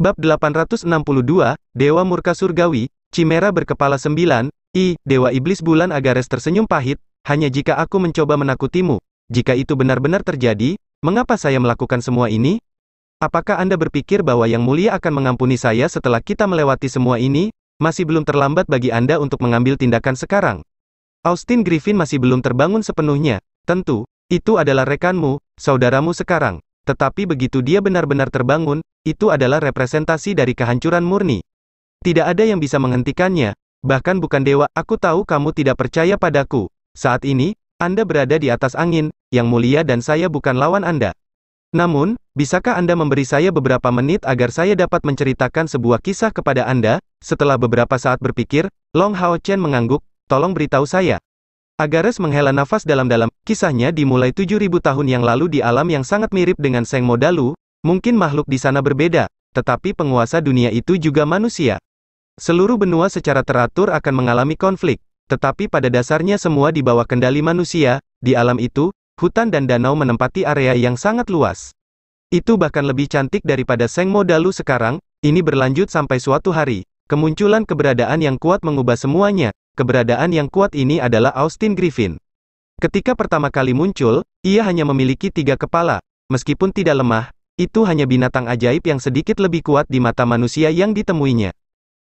Bab 862, Dewa Murka Surgawi, Chimera berkepala sembilan, I, Dewa Iblis Bulan Agares tersenyum pahit, hanya jika aku mencoba menakutimu, jika itu benar-benar terjadi, mengapa saya melakukan semua ini? Apakah Anda berpikir bahwa Yang Mulia akan mengampuni saya setelah kita melewati semua ini? Masih belum terlambat bagi Anda untuk mengambil tindakan sekarang. Austin Griffin masih belum terbangun sepenuhnya. Tentu, itu adalah rekanmu, saudaramu sekarang. Tetapi begitu dia benar-benar terbangun, itu adalah representasi dari kehancuran murni. Tidak ada yang bisa menghentikannya. Bahkan bukan dewa, aku tahu kamu tidak percaya padaku. Saat ini, Anda berada di atas angin, yang mulia dan saya bukan lawan Anda. Namun, bisakah Anda memberi saya beberapa menit agar saya dapat menceritakan sebuah kisah kepada Anda? Setelah beberapa saat berpikir, Long Hao Chen mengangguk, tolong beritahu saya. Agares menghela nafas dalam-dalam, kisahnya dimulai 7000 tahun yang lalu di alam yang sangat mirip dengan Seng Modalu, mungkin makhluk di sana berbeda, tetapi penguasa dunia itu juga manusia. Seluruh benua secara teratur akan mengalami konflik, tetapi pada dasarnya semua di bawah kendali manusia, di alam itu, hutan dan danau menempati area yang sangat luas. Itu bahkan lebih cantik daripada Seng Modalu sekarang, ini berlanjut sampai suatu hari, kemunculan keberadaan yang kuat mengubah semuanya, keberadaan yang kuat ini adalah Austin Griffin. Ketika pertama kali muncul, ia hanya memiliki tiga kepala, meskipun tidak lemah, itu hanya binatang ajaib yang sedikit lebih kuat di mata manusia yang ditemuinya.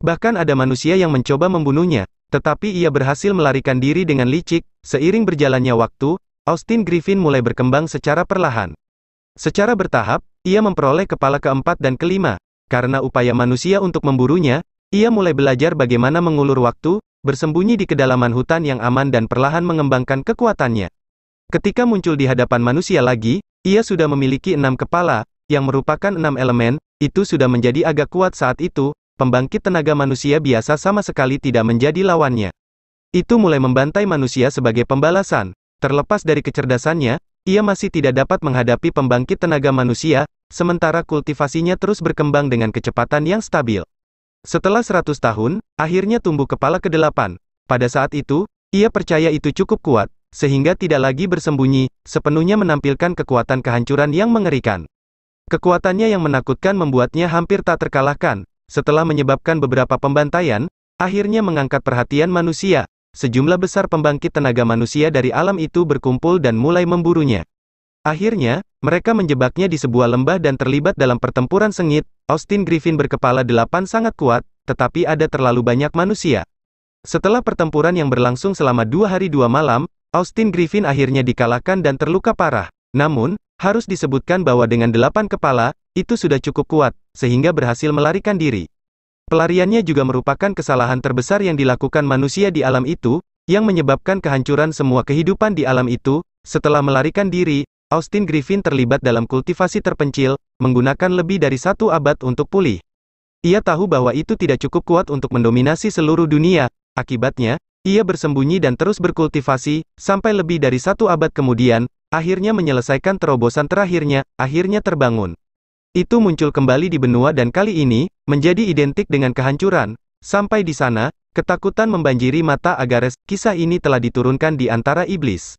Bahkan ada manusia yang mencoba membunuhnya, tetapi ia berhasil melarikan diri dengan licik, seiring berjalannya waktu, Austin Griffin mulai berkembang secara perlahan. Secara bertahap, ia memperoleh kepala keempat dan kelima. Karena upaya manusia untuk memburunya, ia mulai belajar bagaimana mengulur waktu, bersembunyi di kedalaman hutan yang aman dan perlahan mengembangkan kekuatannya. Ketika muncul di hadapan manusia lagi, ia sudah memiliki enam kepala, yang merupakan enam elemen, itu sudah menjadi agak kuat saat itu, pembangkit tenaga manusia biasa sama sekali tidak menjadi lawannya. Itu mulai membantai manusia sebagai pembalasan. Terlepas dari kecerdasannya, ia masih tidak dapat menghadapi pembangkit tenaga manusia, sementara kultivasinya terus berkembang dengan kecepatan yang stabil. Setelah 100 tahun, akhirnya tumbuh kepala ke-8. Pada saat itu, ia percaya itu cukup kuat, sehingga tidak lagi bersembunyi, sepenuhnya menampilkan kekuatan kehancuran yang mengerikan. Kekuatannya yang menakutkan membuatnya hampir tak terkalahkan, setelah menyebabkan beberapa pembantaian, akhirnya mengangkat perhatian manusia, sejumlah besar pembangkit tenaga manusia dari alam itu berkumpul dan mulai memburunya. Akhirnya, mereka menjebaknya di sebuah lembah dan terlibat dalam pertempuran sengit. Austin Griffin berkepala delapan sangat kuat, tetapi ada terlalu banyak manusia. Setelah pertempuran yang berlangsung selama dua hari dua malam, Austin Griffin akhirnya dikalahkan dan terluka parah. Namun, harus disebutkan bahwa dengan delapan kepala, itu sudah cukup kuat, sehingga berhasil melarikan diri. Pelariannya juga merupakan kesalahan terbesar yang dilakukan manusia di alam itu, yang menyebabkan kehancuran semua kehidupan di alam itu. Setelah melarikan diri, Austin Griffin terlibat dalam kultivasi terpencil, menggunakan lebih dari satu abad untuk pulih. Ia tahu bahwa itu tidak cukup kuat untuk mendominasi seluruh dunia, akibatnya, ia bersembunyi dan terus berkultivasi, sampai lebih dari satu abad kemudian, akhirnya menyelesaikan terobosan terakhirnya, akhirnya terbangun. Itu muncul kembali di benua dan kali ini, menjadi identik dengan kehancuran. Sampai di sana, ketakutan membanjiri mata Agares, kisah ini telah diturunkan di antara iblis.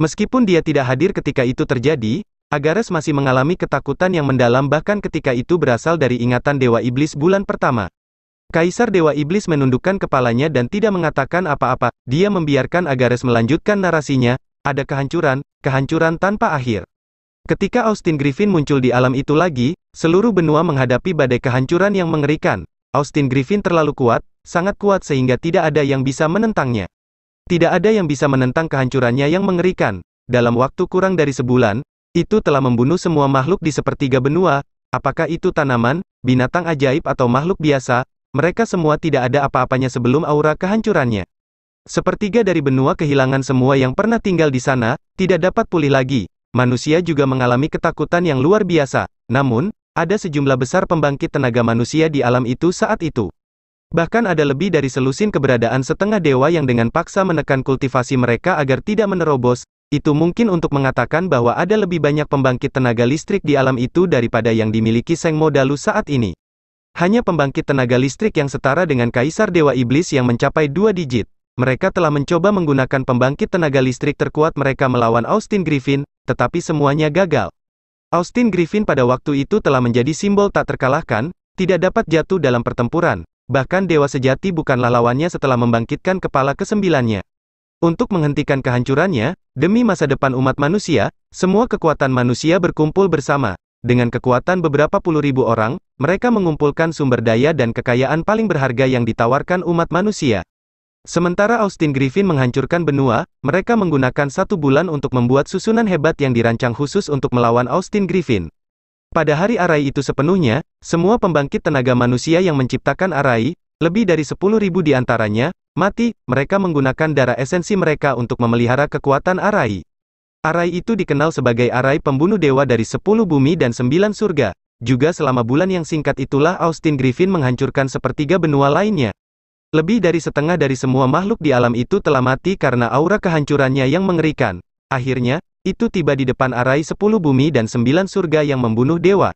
Meskipun dia tidak hadir ketika itu terjadi, Agares masih mengalami ketakutan yang mendalam bahkan ketika itu berasal dari ingatan Dewa Iblis bulan pertama. Kaisar Dewa Iblis menundukkan kepalanya dan tidak mengatakan apa-apa, dia membiarkan Agares melanjutkan narasinya, ada kehancuran, kehancuran tanpa akhir. Ketika Austin Griffin muncul di alam itu lagi, seluruh benua menghadapi badai kehancuran yang mengerikan. Austin Griffin terlalu kuat, sangat kuat sehingga tidak ada yang bisa menentangnya. Tidak ada yang bisa menentang kehancurannya yang mengerikan. Dalam waktu kurang dari sebulan, itu telah membunuh semua makhluk di sepertiga benua, apakah itu tanaman, binatang ajaib atau makhluk biasa, mereka semua tidak ada apa-apanya sebelum aura kehancurannya. Sepertiga dari benua kehilangan semua yang pernah tinggal di sana, tidak dapat pulih lagi, Manusia juga mengalami ketakutan yang luar biasa, namun, ada sejumlah besar pembangkit tenaga manusia di alam itu saat itu. Bahkan ada lebih dari selusin keberadaan setengah dewa yang dengan paksa menekan kultivasi mereka agar tidak menerobos, itu mungkin untuk mengatakan bahwa ada lebih banyak pembangkit tenaga listrik di alam itu daripada yang dimiliki Seng Modalu saat ini. Hanya pembangkit tenaga listrik yang setara dengan Kaisar Dewa Iblis yang mencapai dua digit. Mereka telah mencoba menggunakan pembangkit tenaga listrik terkuat mereka melawan Austin Griffin, tetapi semuanya gagal. Austin Griffin pada waktu itu telah menjadi simbol tak terkalahkan, tidak dapat jatuh dalam pertempuran. Bahkan Dewa Sejati bukanlah lawannya setelah membangkitkan kepala kesembilannya. Untuk menghentikan kehancurannya, demi masa depan umat manusia, semua kekuatan manusia berkumpul bersama. Dengan kekuatan beberapa puluh ribu orang, mereka mengumpulkan sumber daya dan kekayaan paling berharga yang ditawarkan umat manusia. Sementara Austin Griffin menghancurkan benua, mereka menggunakan satu bulan untuk membuat susunan hebat yang dirancang khusus untuk melawan Austin Griffin. Pada hari Arai itu sepenuhnya, semua pembangkit tenaga manusia yang menciptakan Arai, lebih dari 10.000 di antaranya, mati, mereka menggunakan darah esensi mereka untuk memelihara kekuatan Arai. Arai itu dikenal sebagai Arai pembunuh dewa dari 10 bumi dan 9 surga. Juga selama bulan yang singkat itulah Austin Griffin menghancurkan sepertiga benua lainnya. Lebih dari setengah dari semua makhluk di alam itu telah mati karena aura kehancurannya yang mengerikan. Akhirnya, itu tiba di depan arai sepuluh bumi dan sembilan surga yang membunuh dewa.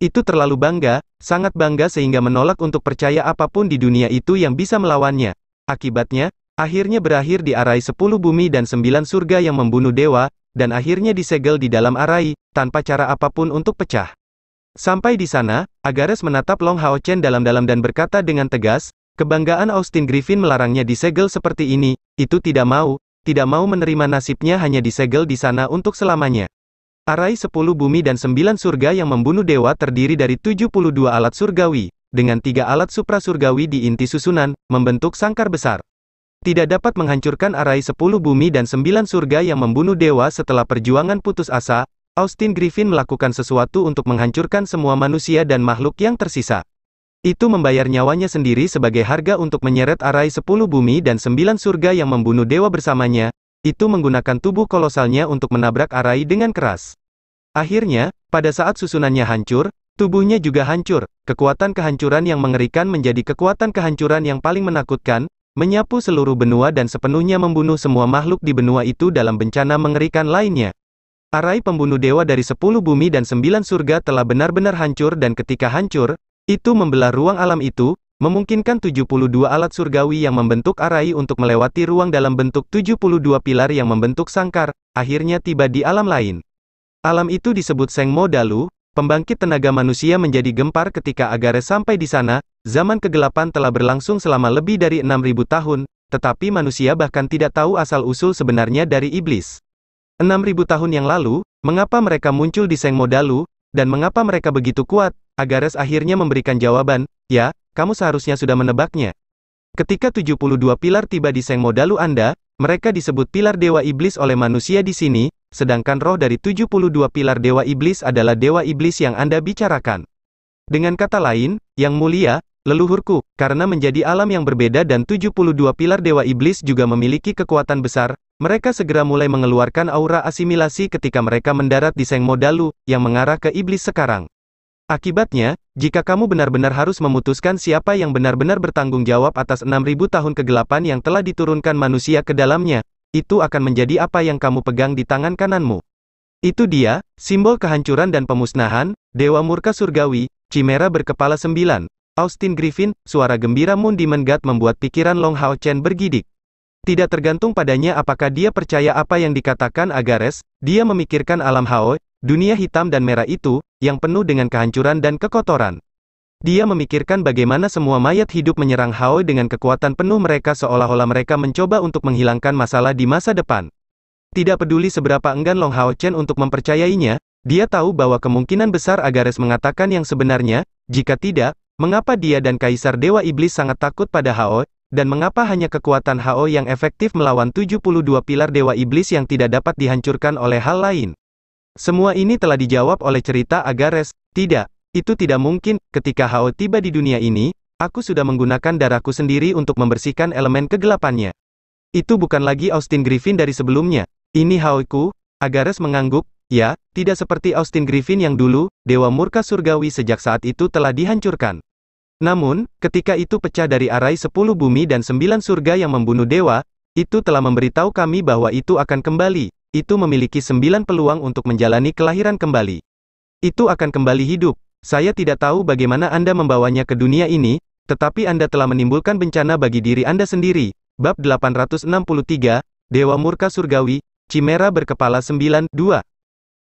Itu terlalu bangga, sangat bangga sehingga menolak untuk percaya apa pun di dunia itu yang bisa melawannya. Akibatnya, akhirnya berakhir di arai sepuluh bumi dan sembilan surga yang membunuh dewa, dan akhirnya disegel di dalam arai, tanpa cara apa pun untuk pecah. Sampai di sana, Agares menatap Long Hao Chen dalam-dalam dan berkata dengan tegas, Kebanggaan Austin Griffin melarangnya disegel seperti ini, itu tidak mau, tidak mau menerima nasibnya hanya disegel di sana untuk selamanya. Arai sepuluh bumi dan sembilan surga yang membunuh dewa terdiri dari 72 alat surgawi, dengan tiga alat supra-surgawi di inti susunan, membentuk sangkar besar. Tidak dapat menghancurkan arai sepuluh bumi dan sembilan surga yang membunuh dewa setelah perjuangan putus asa, Austin Griffin melakukan sesuatu untuk menghancurkan semua manusia dan makhluk yang tersisa. Itu membayar nyawanya sendiri sebagai harga untuk menyeret arai sepuluh bumi dan sembilan surga yang membunuh dewa bersamanya, itu menggunakan tubuh kolosalnya untuk menabrak arai dengan keras. Akhirnya, pada saat susunannya hancur, tubuhnya juga hancur, kekuatan kehancuran yang mengerikan menjadi kekuatan kehancuran yang paling menakutkan, menyapu seluruh benua dan sepenuhnya membunuh semua makhluk di benua itu dalam bencana mengerikan lainnya. Arai pembunuh dewa dari sepuluh bumi dan sembilan surga telah benar-benar hancur dan ketika hancur, itu membelah ruang alam itu, memungkinkan 72 alat surgawi yang membentuk arai untuk melewati ruang dalam bentuk 72 pilar yang membentuk sangkar, akhirnya tiba di alam lain. Alam itu disebut Sengmo Dalu, pembangkit tenaga manusia menjadi gempar ketika Agares sampai di sana, zaman kegelapan telah berlangsung selama lebih dari 6000 tahun, tetapi manusia bahkan tidak tahu asal-usul sebenarnya dari iblis. 6000 tahun yang lalu, mengapa mereka muncul di Sengmo Dalu, dan mengapa mereka begitu kuat? Agares akhirnya memberikan jawaban, ya, kamu seharusnya sudah menebaknya. Ketika 72 pilar tiba di Seng Modalu Anda, mereka disebut pilar Dewa Iblis oleh manusia di sini, sedangkan roh dari 72 pilar Dewa Iblis adalah Dewa Iblis yang Anda bicarakan. Dengan kata lain, yang mulia, leluhurku, karena menjadi alam yang berbeda dan 72 pilar Dewa Iblis juga memiliki kekuatan besar, mereka segera mulai mengeluarkan aura asimilasi ketika mereka mendarat di Seng Modalu, yang mengarah ke Iblis sekarang. Akibatnya, jika kamu benar-benar harus memutuskan siapa yang benar-benar bertanggung jawab atas 6000 tahun kegelapan yang telah diturunkan manusia ke dalamnya, itu akan menjadi apa yang kamu pegang di tangan kananmu. Itu dia, simbol kehancuran dan pemusnahan, Dewa Murka Surgawi, Chimera berkepala sembilan. Austin Griffin, suara gembira Moon Demon God membuat pikiran Long Hao Chen bergidik. Tidak tergantung padanya apakah dia percaya apa yang dikatakan Agares, dia memikirkan alam Hao, Dunia hitam dan merah itu, yang penuh dengan kehancuran dan kekotoran. Dia memikirkan bagaimana semua mayat hidup menyerang Hao dengan kekuatan penuh mereka seolah-olah mereka mencoba untuk menghilangkan masalah di masa depan. Tidak peduli seberapa enggan Long Hao Chen untuk mempercayainya, dia tahu bahwa kemungkinan besar Agares mengatakan yang sebenarnya, jika tidak, mengapa dia dan Kaisar Dewa Iblis sangat takut pada Hao, dan mengapa hanya kekuatan Hao yang efektif melawan 72 pilar Dewa Iblis yang tidak dapat dihancurkan oleh hal lain. Semua ini telah dijawab oleh cerita Agares. Tidak, itu tidak mungkin. Ketika Hao tiba di dunia ini, aku sudah menggunakan darahku sendiri untuk membersihkan elemen kegelapannya. Itu bukan lagi Austin Griffin dari sebelumnya. Ini Hao-ku. Agares mengangguk. Ya, tidak seperti Austin Griffin yang dulu, Dewa Murka Surgawi sejak saat itu telah dihancurkan. Namun, ketika itu pecah dari arai sepuluh bumi dan sembilan surga yang membunuh dewa, itu telah memberitahu kami bahwa itu akan kembali itu memiliki sembilan peluang untuk menjalani kelahiran kembali. Itu akan kembali hidup. Saya tidak tahu bagaimana Anda membawanya ke dunia ini, tetapi Anda telah menimbulkan bencana bagi diri Anda sendiri. Bab 863, Dewa Murka Surgawi, Chimera berkepala 9, 2.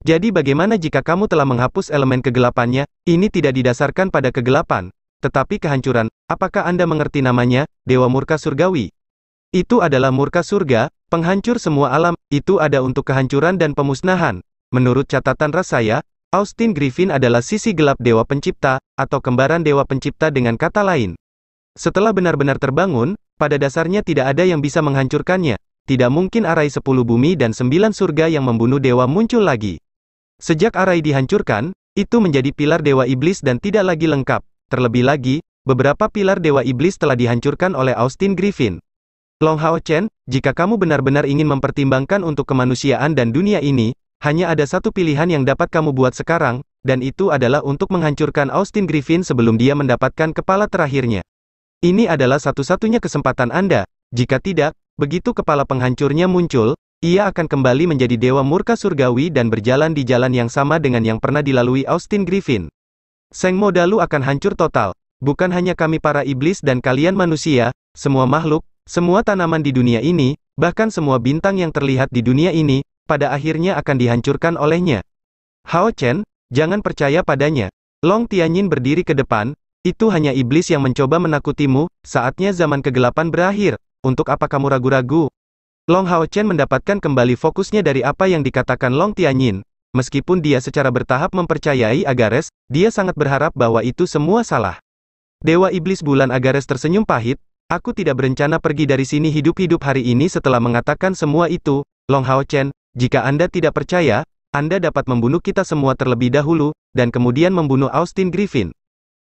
Jadi bagaimana jika kamu telah menghapus elemen kegelapannya, ini tidak didasarkan pada kegelapan, tetapi kehancuran, apakah Anda mengerti namanya, Dewa Murka Surgawi? Itu adalah murka surga, penghancur semua alam, itu ada untuk kehancuran dan pemusnahan. Menurut catatan ras saya, Austin Griffin adalah sisi gelap Dewa Pencipta, atau kembaran Dewa Pencipta dengan kata lain. Setelah benar-benar terbangun, pada dasarnya tidak ada yang bisa menghancurkannya. Tidak mungkin arai sepuluh bumi dan sembilan surga yang membunuh dewa muncul lagi. Sejak Arai dihancurkan, itu menjadi pilar Dewa Iblis dan tidak lagi lengkap. Terlebih lagi, beberapa pilar Dewa Iblis telah dihancurkan oleh Austin Griffin. Long Hao Chen, jika kamu benar-benar ingin mempertimbangkan untuk kemanusiaan dan dunia ini, hanya ada satu pilihan yang dapat kamu buat sekarang, dan itu adalah untuk menghancurkan Austin Griffin sebelum dia mendapatkan kepala terakhirnya. Ini adalah satu-satunya kesempatan Anda, jika tidak, begitu kepala penghancurnya muncul, ia akan kembali menjadi dewa murka surgawi dan berjalan di jalan yang sama dengan yang pernah dilalui Austin Griffin. Seng Modalu akan hancur total. Bukan hanya kami para iblis dan kalian manusia, semua makhluk, semua tanaman di dunia ini, bahkan semua bintang yang terlihat di dunia ini, pada akhirnya akan dihancurkan olehnya. Hao Chen, jangan percaya padanya. Long Tianyin berdiri ke depan, itu hanya iblis yang mencoba menakutimu, saatnya zaman kegelapan berakhir. Untuk apa kamu ragu-ragu? Long Hao Chen mendapatkan kembali fokusnya dari apa yang dikatakan Long Tianyin. Meskipun dia secara bertahap mempercayai Agares, dia sangat berharap bahwa itu semua salah. Dewa Iblis Bulan Agares tersenyum pahit, aku tidak berencana pergi dari sini hidup-hidup hari ini setelah mengatakan semua itu, Long Hao Chen, jika Anda tidak percaya, Anda dapat membunuh kita semua terlebih dahulu, dan kemudian membunuh Austin Griffin.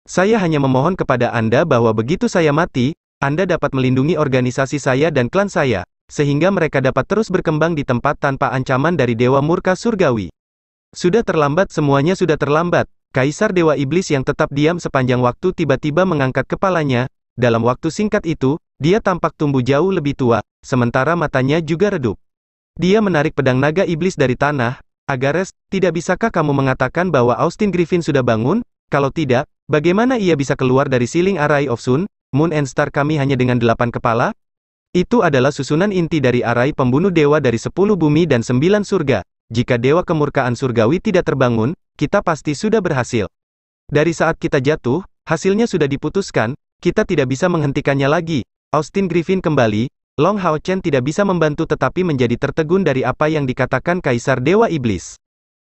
Saya hanya memohon kepada Anda bahwa begitu saya mati, Anda dapat melindungi organisasi saya dan klan saya sehingga mereka dapat terus berkembang di tempat tanpa ancaman dari Dewa Murka Surgawi. Sudah terlambat semuanya sudah terlambat, Kaisar Dewa Iblis yang tetap diam sepanjang waktu tiba-tiba mengangkat kepalanya, dalam waktu singkat itu, dia tampak tumbuh jauh lebih tua, sementara matanya juga redup. Dia menarik pedang naga iblis dari tanah, Agares, tidak bisakah kamu mengatakan bahwa Austin Griffin sudah bangun? Kalau tidak, bagaimana ia bisa keluar dari siling Array of Sun, Moon and Star kami hanya dengan delapan kepala? Itu adalah susunan inti dari arai pembunuh dewa dari sepuluh bumi dan sembilan surga. Jika dewa kemurkaan surgawi tidak terbangun, kita pasti sudah berhasil. Dari saat kita jatuh, hasilnya sudah diputuskan, kita tidak bisa menghentikannya lagi. Austin Griffin kembali, Long Hao Chen tidak bisa membantu tetapi menjadi tertegun dari apa yang dikatakan Kaisar Dewa Iblis.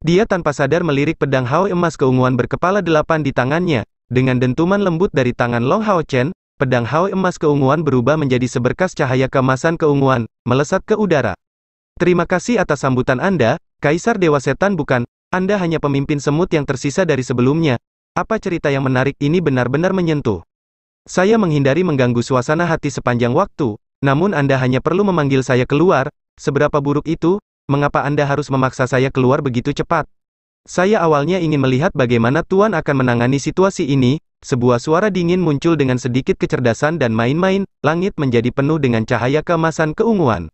Dia tanpa sadar melirik pedang Hao emas keunguan berkepala delapan di tangannya, dengan dentuman lembut dari tangan Long Hao Chen, pedang Hao emas keunguan berubah menjadi seberkas cahaya kemasan keunguan, melesat ke udara. Terima kasih atas sambutan Anda, Kaisar Dewa Setan bukan, Anda hanya pemimpin semut yang tersisa dari sebelumnya. Apa cerita yang menarik ini benar-benar menyentuh. Saya menghindari mengganggu suasana hati sepanjang waktu, namun Anda hanya perlu memanggil saya keluar, seberapa buruk itu, mengapa Anda harus memaksa saya keluar begitu cepat? Saya awalnya ingin melihat bagaimana Tuan akan menangani situasi ini, sebuah suara dingin muncul dengan sedikit kecerdasan dan main-main, langit menjadi penuh dengan cahaya keemasan keunguan.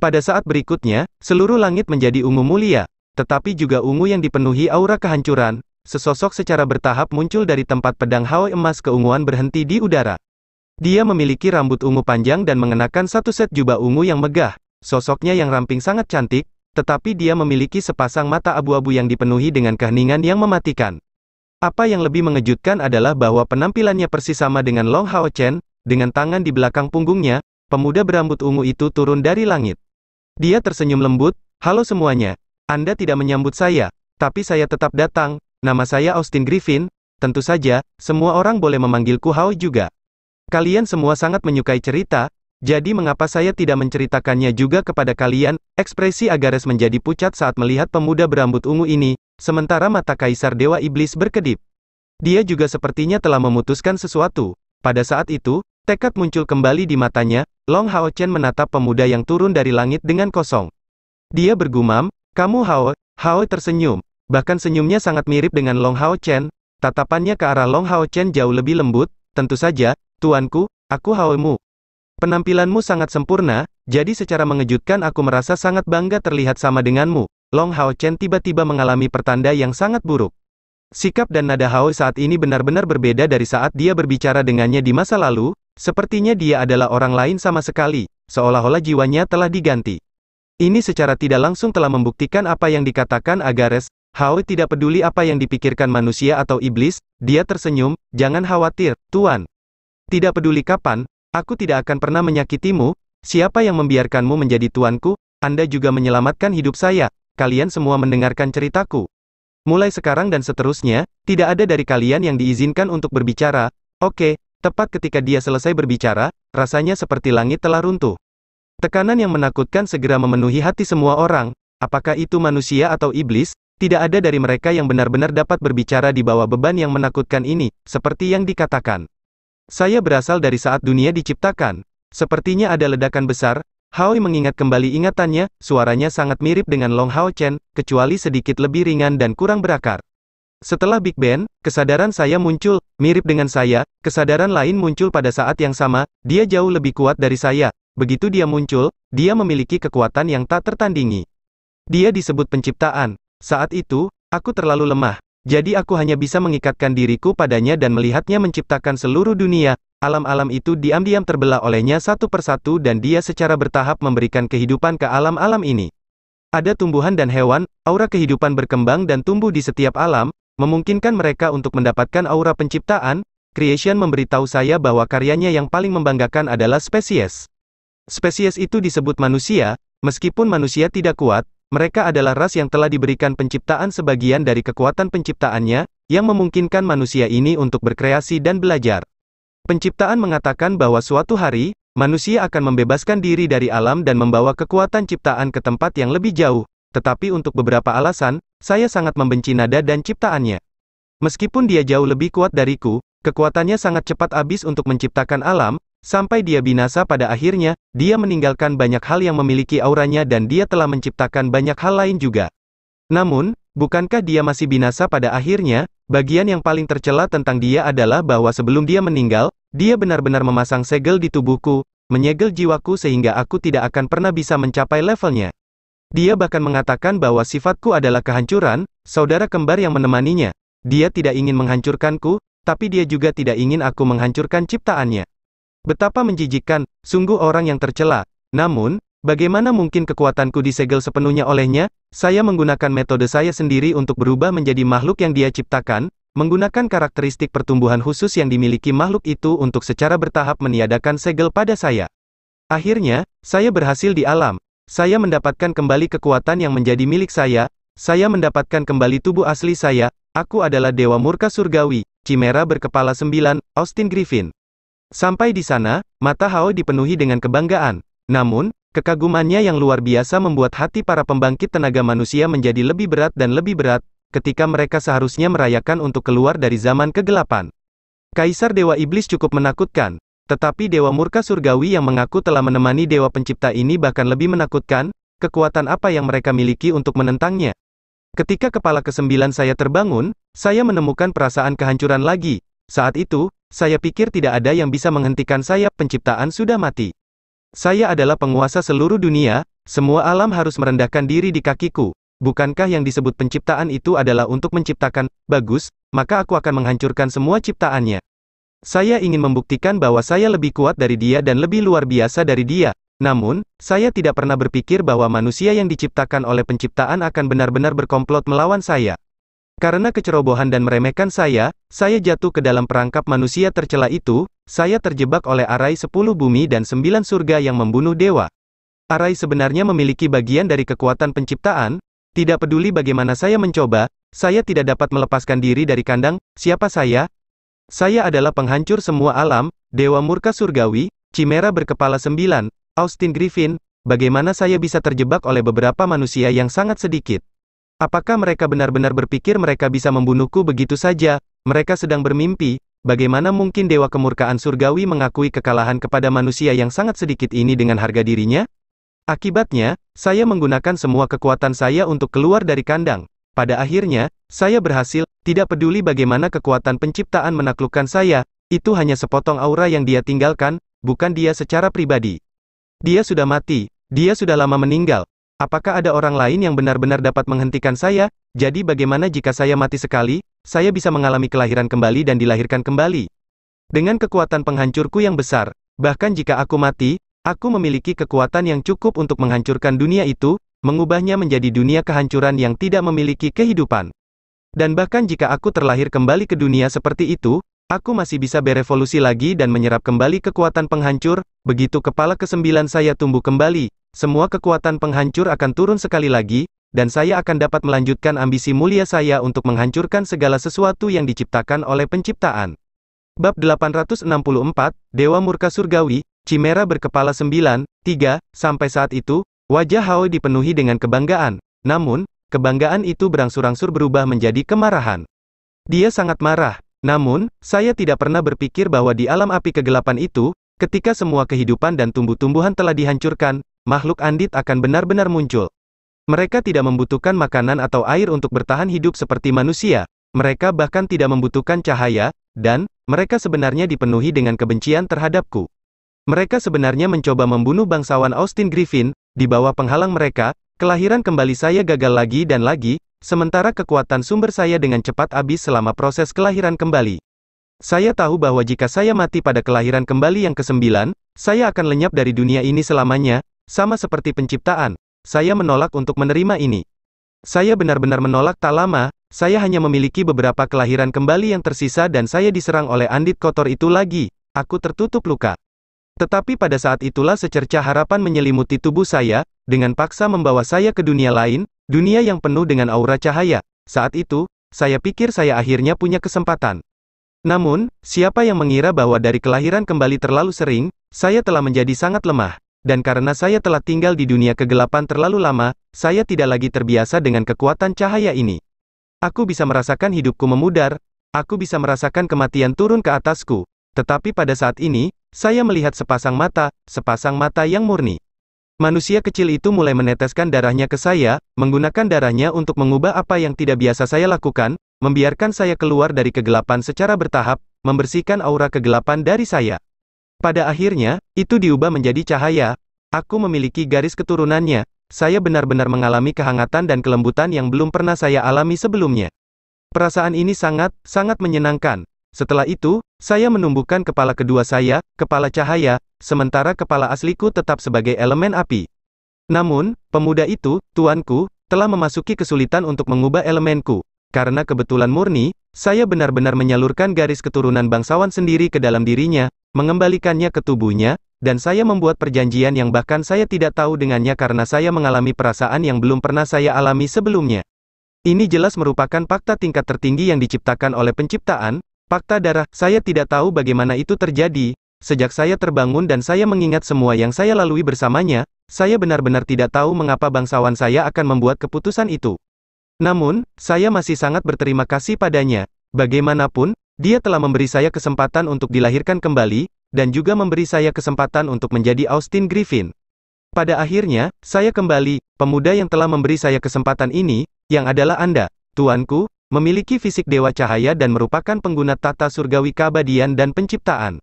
Pada saat berikutnya, seluruh langit menjadi ungu mulia, tetapi juga ungu yang dipenuhi aura kehancuran, sesosok secara bertahap muncul dari tempat pedang hawa emas keunguan berhenti di udara. Dia memiliki rambut ungu panjang dan mengenakan satu set jubah ungu yang megah, sosoknya yang ramping sangat cantik, tetapi dia memiliki sepasang mata abu-abu yang dipenuhi dengan keheningan yang mematikan. Apa yang lebih mengejutkan adalah bahwa penampilannya persis sama dengan Long Hao Chen, dengan tangan di belakang punggungnya, pemuda berambut ungu itu turun dari langit. Dia tersenyum lembut, Halo semuanya, Anda tidak menyambut saya, tapi saya tetap datang, nama saya Austin Griffin, tentu saja, semua orang boleh memanggilku Hao juga. Kalian semua sangat menyukai cerita, jadi mengapa saya tidak menceritakannya juga kepada kalian? Ekspresi Agares menjadi pucat saat melihat pemuda berambut ungu ini, Sementara mata Kaisar Dewa Iblis berkedip. Dia juga sepertinya telah memutuskan sesuatu. Pada saat itu, tekad muncul kembali di matanya, Long Hao Chen menatap pemuda yang turun dari langit dengan kosong. Dia bergumam, kamu Hao, Hao tersenyum. Bahkan senyumnya sangat mirip dengan Long Hao Chen, tatapannya ke arah Long Hao Chen jauh lebih lembut, tentu saja, tuanku, aku Hao Mu. Penampilanmu sangat sempurna, jadi secara mengejutkan aku merasa sangat bangga terlihat sama denganmu. Long Hao Chen tiba-tiba mengalami pertanda yang sangat buruk. Sikap dan nada Hao saat ini benar-benar berbeda dari saat dia berbicara dengannya di masa lalu, sepertinya dia adalah orang lain sama sekali, seolah-olah jiwanya telah diganti. Ini secara tidak langsung telah membuktikan apa yang dikatakan Agares, Hao tidak peduli apa yang dipikirkan manusia atau iblis, dia tersenyum, jangan khawatir, Tuan. Tidak peduli kapan, aku tidak akan pernah menyakitimu, siapa yang membiarkanmu menjadi tuanku, Anda juga menyelamatkan hidup saya, kalian semua mendengarkan ceritaku. Mulai sekarang dan seterusnya, tidak ada dari kalian yang diizinkan untuk berbicara, oke, tepat ketika dia selesai berbicara, rasanya seperti langit telah runtuh. Tekanan yang menakutkan segera memenuhi hati semua orang, apakah itu manusia atau iblis, tidak ada dari mereka yang benar-benar dapat berbicara di bawah beban yang menakutkan ini, seperti yang dikatakan. Saya berasal dari saat dunia diciptakan. Sepertinya ada ledakan besar, Haoi mengingat kembali ingatannya, suaranya sangat mirip dengan Long Hao Chen, kecuali sedikit lebih ringan dan kurang berakar. Setelah Big Bang, kesadaran saya muncul, mirip dengan saya, kesadaran lain muncul pada saat yang sama, dia jauh lebih kuat dari saya, Begitu dia muncul, dia memiliki kekuatan yang tak tertandingi. Dia disebut penciptaan. Saat itu, aku terlalu lemah. Jadi aku hanya bisa mengikatkan diriku padanya dan melihatnya menciptakan seluruh dunia. Alam-alam itu diam-diam terbelah olehnya satu persatu dan dia secara bertahap memberikan kehidupan ke alam-alam ini. Ada tumbuhan dan hewan, aura kehidupan berkembang dan tumbuh di setiap alam, memungkinkan mereka untuk mendapatkan aura penciptaan. Creation memberitahu saya bahwa karyanya yang paling membanggakan adalah spesies. Spesies itu disebut manusia, meskipun manusia tidak kuat, mereka adalah ras yang telah diberikan penciptaan sebagian dari kekuatan penciptaannya, yang memungkinkan manusia ini untuk berkreasi dan belajar. Penciptaan mengatakan bahwa suatu hari, manusia akan membebaskan diri dari alam dan membawa kekuatan ciptaan ke tempat yang lebih jauh, tetapi untuk beberapa alasan, saya sangat membenci nada dan ciptaannya. Meskipun dia jauh lebih kuat dariku, kekuatannya sangat cepat habis untuk menciptakan alam, Sampai dia binasa pada akhirnya, dia meninggalkan banyak hal yang memiliki auranya dan dia telah menciptakan banyak hal lain juga. Namun, bukankah dia masih binasa pada akhirnya? Bagian yang paling tercela tentang dia adalah bahwa sebelum dia meninggal, dia benar-benar memasang segel di tubuhku, menyegel jiwaku sehingga aku tidak akan pernah bisa mencapai levelnya. Dia bahkan mengatakan bahwa sifatku adalah kehancuran, saudara kembar yang menemaninya. Dia tidak ingin menghancurkanku, tapi dia juga tidak ingin aku menghancurkan ciptaannya. Betapa menjijikkan, sungguh orang yang tercela. Namun, bagaimana mungkin kekuatanku disegel sepenuhnya olehnya? Saya menggunakan metode saya sendiri untuk berubah menjadi makhluk yang dia ciptakan, menggunakan karakteristik pertumbuhan khusus yang dimiliki makhluk itu untuk secara bertahap meniadakan segel pada saya. Akhirnya, saya berhasil di alam. Saya mendapatkan kembali kekuatan yang menjadi milik saya, saya mendapatkan kembali tubuh asli saya, aku adalah Dewa Murka Surgawi, Chimera berkepala sembilan, Austin Griffin. Sampai di sana, mata Hao dipenuhi dengan kebanggaan. Namun, kekagumannya yang luar biasa membuat hati para pembangkit tenaga manusia menjadi lebih berat dan lebih berat, ketika mereka seharusnya merayakan untuk keluar dari zaman kegelapan. Kaisar Dewa Iblis cukup menakutkan, tetapi Dewa Murka Surgawi yang mengaku telah menemani Dewa Pencipta ini bahkan lebih menakutkan, kekuatan apa yang mereka miliki untuk menentangnya. Ketika kepala kesembilan saya terbangun, saya menemukan perasaan kehancuran lagi. Saat itu, saya pikir tidak ada yang bisa menghentikan saya, penciptaan sudah mati. Saya adalah penguasa seluruh dunia, semua alam harus merendahkan diri di kakiku. Bukankah yang disebut penciptaan itu adalah untuk menciptakan, bagus, maka aku akan menghancurkan semua ciptaannya. Saya ingin membuktikan bahwa saya lebih kuat dari dia dan lebih luar biasa dari dia. Namun, saya tidak pernah berpikir bahwa manusia yang diciptakan oleh penciptaan akan benar-benar berkomplot melawan saya. Karena kecerobohan dan meremehkan saya, saya jatuh ke dalam perangkap manusia tercela itu, saya terjebak oleh arai sepuluh bumi dan sembilan surga yang membunuh dewa. Arai sebenarnya memiliki bagian dari kekuatan penciptaan, tidak peduli bagaimana saya mencoba, saya tidak dapat melepaskan diri dari kandang, siapa saya? Saya adalah penghancur semua alam, Dewa Murka Surgawi, Chimera berkepala sembilan, Austin Griffin, bagaimana saya bisa terjebak oleh beberapa manusia yang sangat sedikit? Apakah mereka benar-benar berpikir mereka bisa membunuhku begitu saja? Mereka sedang bermimpi. Bagaimana mungkin dewa kemurkaan surgawi mengakui kekalahan kepada manusia yang sangat sedikit ini dengan harga dirinya? Akibatnya, saya menggunakan semua kekuatan saya untuk keluar dari kandang. Pada akhirnya, saya berhasil, tidak peduli bagaimana kekuatan penciptaan menaklukkan saya, itu hanya sepotong aura yang dia tinggalkan, bukan dia secara pribadi. Dia sudah mati, dia sudah lama meninggal, Apakah ada orang lain yang benar-benar dapat menghentikan saya? Jadi bagaimana jika saya mati sekali? Saya bisa mengalami kelahiran kembali dan dilahirkan kembali. Dengan kekuatan penghancurku yang besar, bahkan jika aku mati, Aku memiliki kekuatan yang cukup untuk menghancurkan dunia itu, mengubahnya menjadi dunia kehancuran yang tidak memiliki kehidupan. Dan bahkan jika aku terlahir kembali ke dunia seperti itu, aku masih bisa berevolusi lagi dan menyerap kembali kekuatan penghancur, begitu kepala kesembilan saya tumbuh kembali, semua kekuatan penghancur akan turun sekali lagi, dan saya akan dapat melanjutkan ambisi mulia saya untuk menghancurkan segala sesuatu yang diciptakan oleh penciptaan. Bab 864, Dewa Murka Surgawi, Chimera berkepala sembilan, tiga, sampai saat itu, wajah Hao dipenuhi dengan kebanggaan. Namun, kebanggaan itu berangsur-angsur berubah menjadi kemarahan. Dia sangat marah. Namun, saya tidak pernah berpikir bahwa di alam api kegelapan itu, ketika semua kehidupan dan tumbuh-tumbuhan telah dihancurkan, makhluk andit akan benar-benar muncul. Mereka tidak membutuhkan makanan atau air untuk bertahan hidup seperti manusia. Mereka bahkan tidak membutuhkan cahaya, dan mereka sebenarnya dipenuhi dengan kebencian terhadapku. Mereka sebenarnya mencoba membunuh bangsawan Austin Griffin, di bawah penghalang mereka, kelahiran kembali saya gagal lagi dan lagi, sementara kekuatan sumber saya dengan cepat habis selama proses kelahiran kembali. Saya tahu bahwa jika saya mati pada kelahiran kembali yang kesembilan, saya akan lenyap dari dunia ini selamanya, sama seperti penciptaan. Saya menolak untuk menerima ini. Saya benar-benar menolak tak lama, saya hanya memiliki beberapa kelahiran kembali yang tersisa dan saya diserang oleh andit kotor itu lagi. Aku tertutup luka. Tetapi pada saat itulah secerca harapan menyelimuti tubuh saya, dengan paksa membawa saya ke dunia lain, dunia yang penuh dengan aura cahaya. Saat itu, saya pikir saya akhirnya punya kesempatan. Namun, siapa yang mengira bahwa dari kelahiran kembali terlalu sering, saya telah menjadi sangat lemah. Dan karena saya telah tinggal di dunia kegelapan terlalu lama, saya tidak lagi terbiasa dengan kekuatan cahaya ini. Aku bisa merasakan hidupku memudar, aku bisa merasakan kematian turun ke atasku. Tetapi pada saat ini, saya melihat sepasang mata, sepasang mata yang murni. Manusia kecil itu mulai meneteskan darahnya ke saya, menggunakan darahnya untuk mengubah apa yang tidak biasa saya lakukan, membiarkan saya keluar dari kegelapan secara bertahap, membersihkan aura kegelapan dari saya. Pada akhirnya, itu diubah menjadi cahaya. Aku memiliki garis keturunannya. Saya benar-benar mengalami kehangatan dan kelembutan yang belum pernah saya alami sebelumnya. Perasaan ini sangat, sangat menyenangkan. Setelah itu, saya menumbuhkan kepala kedua saya, kepala cahaya, sementara kepala asliku tetap sebagai elemen api. Namun, pemuda itu, tuanku, telah memasuki kesulitan untuk mengubah elemenku. Karena kebetulan murni, saya benar-benar menyalurkan garis keturunan bangsawan sendiri ke dalam dirinya, mengembalikannya ke tubuhnya, dan saya membuat perjanjian yang bahkan saya tidak tahu dengannya karena saya mengalami perasaan yang belum pernah saya alami sebelumnya. Ini jelas merupakan fakta tingkat tertinggi yang diciptakan oleh penciptaan, Fakta darah, saya tidak tahu bagaimana itu terjadi. Sejak saya terbangun dan saya mengingat semua yang saya lalui bersamanya, saya benar-benar tidak tahu mengapa bangsawan saya akan membuat keputusan itu. Namun, saya masih sangat berterima kasih padanya. Bagaimanapun, dia telah memberi saya kesempatan untuk dilahirkan kembali, dan juga memberi saya kesempatan untuk menjadi Austin Griffin. Pada akhirnya, saya kembali, pemuda yang telah memberi saya kesempatan ini, yang adalah Anda, tuanku, memiliki fisik dewa cahaya dan merupakan pengguna tata surgawi kabadian dan penciptaan.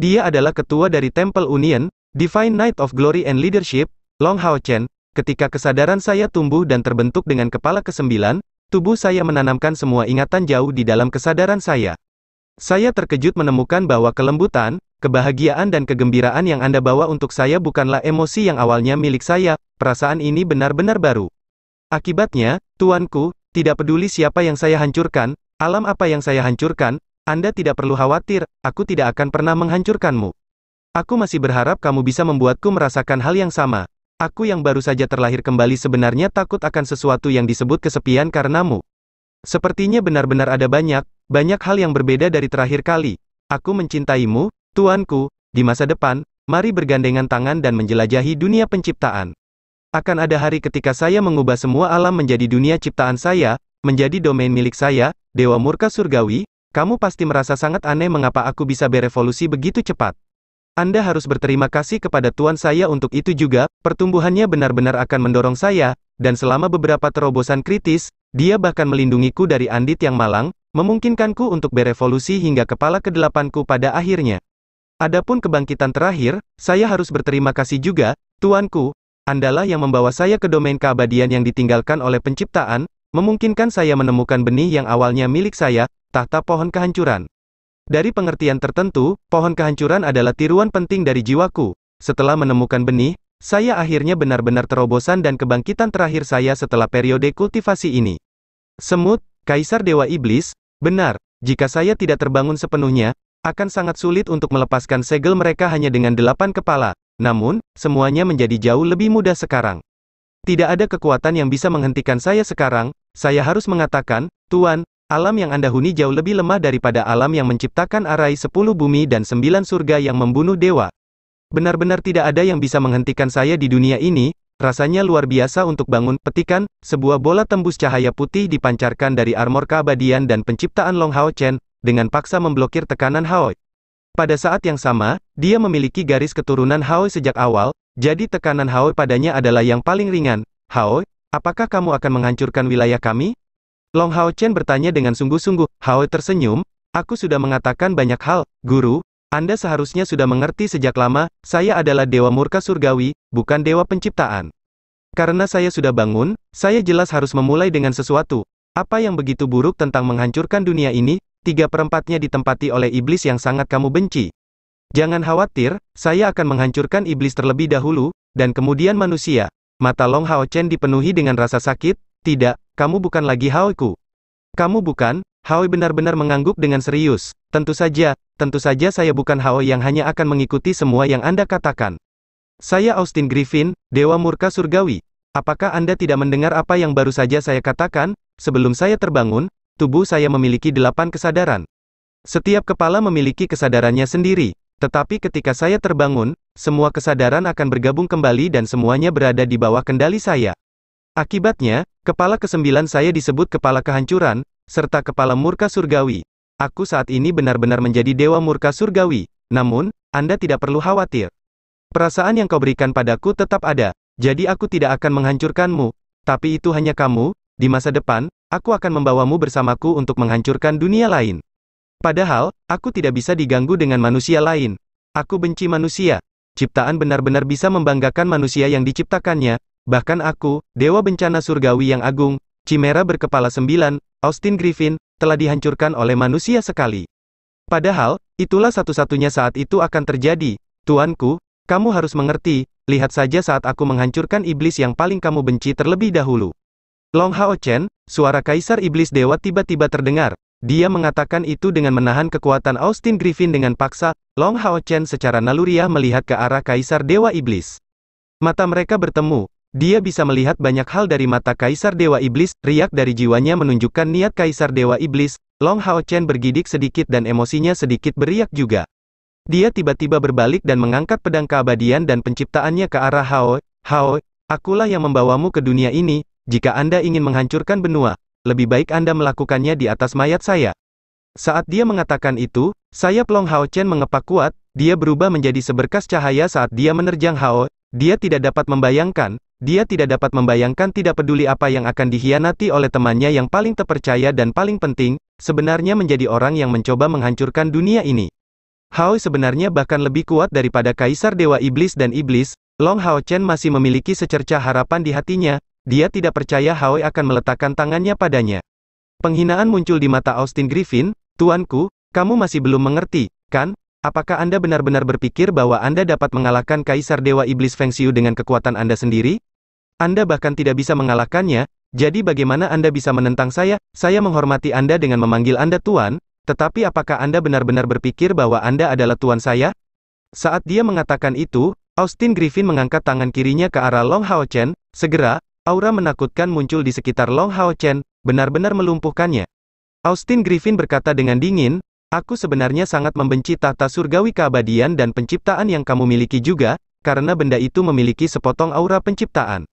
Dia adalah ketua dari Temple Union, Divine Knight of Glory and Leadership, Long Hao Chen. Ketika kesadaran saya tumbuh dan terbentuk dengan kepala kesembilan, tubuh saya menanamkan semua ingatan jauh di dalam kesadaran saya. Saya terkejut menemukan bahwa kelembutan, kebahagiaan dan kegembiraan yang Anda bawa untuk saya bukanlah emosi yang awalnya milik saya, perasaan ini benar-benar baru. Akibatnya, tuanku, tidak peduli siapa yang saya hancurkan, alam apa yang saya hancurkan, Anda tidak perlu khawatir, aku tidak akan pernah menghancurkanmu. Aku masih berharap kamu bisa membuatku merasakan hal yang sama. Aku yang baru saja terlahir kembali sebenarnya takut akan sesuatu yang disebut kesepian karenamu. Sepertinya benar-benar ada banyak, banyak hal yang berbeda dari terakhir kali. Aku mencintaimu, tuanku, di masa depan, mari bergandengan tangan dan menjelajahi dunia penciptaan. Akan ada hari ketika saya mengubah semua alam menjadi dunia ciptaan saya, menjadi domain milik saya, Dewa Murka Surgawi, kamu pasti merasa sangat aneh mengapa aku bisa berevolusi begitu cepat. Anda harus berterima kasih kepada Tuan saya untuk itu juga, pertumbuhannya benar-benar akan mendorong saya, dan selama beberapa terobosan kritis, dia bahkan melindungiku dari andit yang malang, memungkinkanku untuk berevolusi hingga kepala kedelapanku pada akhirnya. Adapun kebangkitan terakhir, saya harus berterima kasih juga, Tuanku, Andalah yang membawa saya ke domain keabadian yang ditinggalkan oleh penciptaan, memungkinkan saya menemukan benih yang awalnya milik saya, tahta pohon kehancuran. Dari pengertian tertentu, pohon kehancuran adalah tiruan penting dari jiwaku. setelah menemukan benih, saya akhirnya benar-benar terobosan dan kebangkitan terakhir saya setelah periode kultivasi ini. Semut, Kaisar Dewa Iblis, benar, jika saya tidak terbangun sepenuhnya, akan sangat sulit untuk melepaskan segel mereka hanya dengan delapan kepala, namun, semuanya menjadi jauh lebih mudah sekarang. Tidak ada kekuatan yang bisa menghentikan saya sekarang, saya harus mengatakan, Tuan, alam yang Anda huni jauh lebih lemah daripada alam yang menciptakan arai sepuluh bumi dan sembilan surga yang membunuh dewa. Benar-benar tidak ada yang bisa menghentikan saya di dunia ini, rasanya luar biasa untuk bangun, petikan, sebuah bola tembus cahaya putih dipancarkan dari armor keabadian dan penciptaan Long Hao Chen, dengan paksa memblokir tekanan Hao. Pada saat yang sama, dia memiliki garis keturunan Hao sejak awal, jadi tekanan Hao padanya adalah yang paling ringan. Hao, apakah kamu akan menghancurkan wilayah kami? Long Hao Chen bertanya dengan sungguh-sungguh, Hao tersenyum, aku sudah mengatakan banyak hal, guru, anda seharusnya sudah mengerti sejak lama, saya adalah Dewa Murka Surgawi, bukan Dewa Penciptaan. Karena saya sudah bangun, saya jelas harus memulai dengan sesuatu. Apa yang begitu buruk tentang menghancurkan dunia ini, tiga perempatnya ditempati oleh iblis yang sangat kamu benci. Jangan khawatir, saya akan menghancurkan iblis terlebih dahulu, dan kemudian manusia. Mata Long Hao Chen dipenuhi dengan rasa sakit, tidak, kamu bukan lagi Haoku. Kamu bukan, Hao benar-benar mengangguk dengan serius. Tentu saja, tentu saja saya bukan Hao yang hanya akan mengikuti semua yang Anda katakan. Saya Austin Griffin, Dewa Murka Surgawi. Apakah Anda tidak mendengar apa yang baru saja saya katakan? Sebelum saya terbangun, tubuh saya memiliki delapan kesadaran. Setiap kepala memiliki kesadarannya sendiri. Tetapi ketika saya terbangun, semua kesadaran akan bergabung kembali dan semuanya berada di bawah kendali saya. Akibatnya, kepala kesembilan saya disebut kepala kehancuran, serta kepala murka surgawi. Aku saat ini benar-benar menjadi dewa murka surgawi. Namun, Anda tidak perlu khawatir. Perasaan yang kau berikan padaku tetap ada, jadi aku tidak akan menghancurkanmu. Tapi itu hanya kamu, di masa depan, aku akan membawamu bersamaku untuk menghancurkan dunia lain. Padahal, aku tidak bisa diganggu dengan manusia lain. Aku benci manusia. Ciptaan benar-benar bisa membanggakan manusia yang diciptakannya, bahkan aku, Dewa Bencana Surgawi yang agung, Chimera berkepala sembilan, Austin Griffin, telah dihancurkan oleh manusia sekali. Padahal, itulah satu-satunya saat itu akan terjadi. Tuanku, kamu harus mengerti, lihat saja saat aku menghancurkan iblis yang paling kamu benci terlebih dahulu. Long Hao Chen, suara Kaisar Iblis Dewa tiba-tiba terdengar. Dia mengatakan itu dengan menahan kekuatan Austin Griffin dengan paksa, Long Hao Chen secara naluriah melihat ke arah Kaisar Dewa Iblis. Mata mereka bertemu, dia bisa melihat banyak hal dari mata Kaisar Dewa Iblis, riak dari jiwanya menunjukkan niat Kaisar Dewa Iblis, Long Hao Chen bergidik sedikit dan emosinya sedikit beriak juga. Dia tiba-tiba berbalik dan mengangkat pedang keabadian dan penciptaannya ke arah Hao, Hao, akulah yang membawamu ke dunia ini, jika Anda ingin menghancurkan benua, lebih baik Anda melakukannya di atas mayat saya. Saat dia mengatakan itu, sayap Long Hao Chen mengepak kuat, dia berubah menjadi seberkas cahaya saat dia menerjang Hao, dia tidak dapat membayangkan, dia tidak dapat membayangkan tidak peduli apa yang akan dihianati oleh temannya yang paling terpercaya dan paling penting, sebenarnya menjadi orang yang mencoba menghancurkan dunia ini. Hao sebenarnya bahkan lebih kuat daripada Kaisar Dewa Iblis dan Iblis, Long Hao Chen masih memiliki secerca harapan di hatinya, dia tidak percaya Hao akan meletakkan tangannya padanya. Penghinaan muncul di mata Austin Griffin, Tuanku, kamu masih belum mengerti, kan? Apakah Anda benar-benar berpikir bahwa Anda dapat mengalahkan Kaisar Dewa Iblis Feng Xiu dengan kekuatan Anda sendiri? Anda bahkan tidak bisa mengalahkannya, jadi bagaimana Anda bisa menentang saya? Saya menghormati Anda dengan memanggil Anda Tuan, tetapi apakah Anda benar-benar berpikir bahwa Anda adalah Tuan saya? Saat dia mengatakan itu, Austin Griffin mengangkat tangan kirinya ke arah Long Hao Chen, segera, aura menakutkan muncul di sekitar Long Hao Chen, benar-benar melumpuhkannya. Austin Griffin berkata dengan dingin, Aku sebenarnya sangat membenci tahta surgawi keabadian dan penciptaan yang kamu miliki juga, karena benda itu memiliki sepotong aura penciptaan.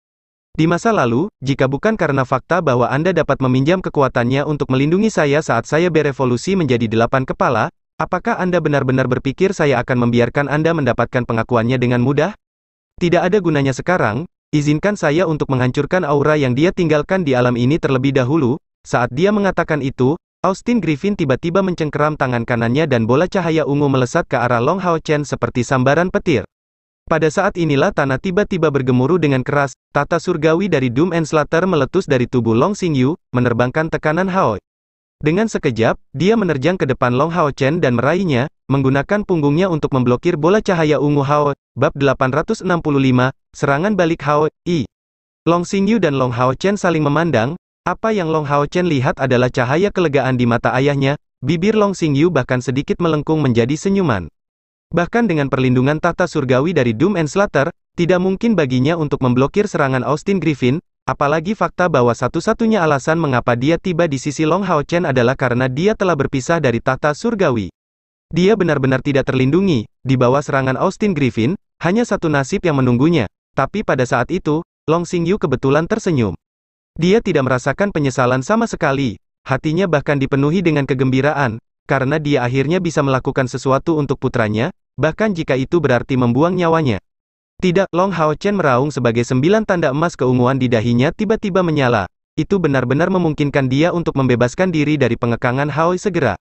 Di masa lalu, jika bukan karena fakta bahwa Anda dapat meminjam kekuatannya untuk melindungi saya saat saya berevolusi menjadi delapan kepala, apakah Anda benar-benar berpikir saya akan membiarkan Anda mendapatkan pengakuannya dengan mudah? Tidak ada gunanya sekarang, izinkan saya untuk menghancurkan aura yang dia tinggalkan di alam ini terlebih dahulu. Saat dia mengatakan itu, Austin Griffin tiba-tiba mencengkeram tangan kanannya dan bola cahaya ungu melesat ke arah Long Hao Chen seperti sambaran petir. Pada saat inilah tanah tiba-tiba bergemuruh dengan keras, tata surgawi dari Doom and Slaughter meletus dari tubuh Long Xingyu, menerbangkan tekanan Hao. Dengan sekejap, dia menerjang ke depan Long Hao Chen dan meraihnya, menggunakan punggungnya untuk memblokir bola cahaya ungu Hao. Bab 865, serangan balik Hao I. Long Xingyu dan Long Hao Chen saling memandang, apa yang Long Hao Chen lihat adalah cahaya kelegaan di mata ayahnya, bibir Long Xingyu bahkan sedikit melengkung menjadi senyuman. Bahkan dengan perlindungan tata surgawi dari Doom and Slaughter, tidak mungkin baginya untuk memblokir serangan Austin Griffin, apalagi fakta bahwa satu-satunya alasan mengapa dia tiba di sisi Long Hao Chen adalah karena dia telah berpisah dari tata surgawi. Dia benar-benar tidak terlindungi, di bawah serangan Austin Griffin, hanya satu nasib yang menunggunya. Tapi pada saat itu, Long Xingyu kebetulan tersenyum. Dia tidak merasakan penyesalan sama sekali, hatinya bahkan dipenuhi dengan kegembiraan, karena dia akhirnya bisa melakukan sesuatu untuk putranya, bahkan jika itu berarti membuang nyawanya. Tidak, Long Hao Chen meraung sebagai sembilan tanda emas keunguan di dahinya tiba-tiba menyala. Itu benar-benar memungkinkan dia untuk membebaskan diri dari pengekangan Hao segera.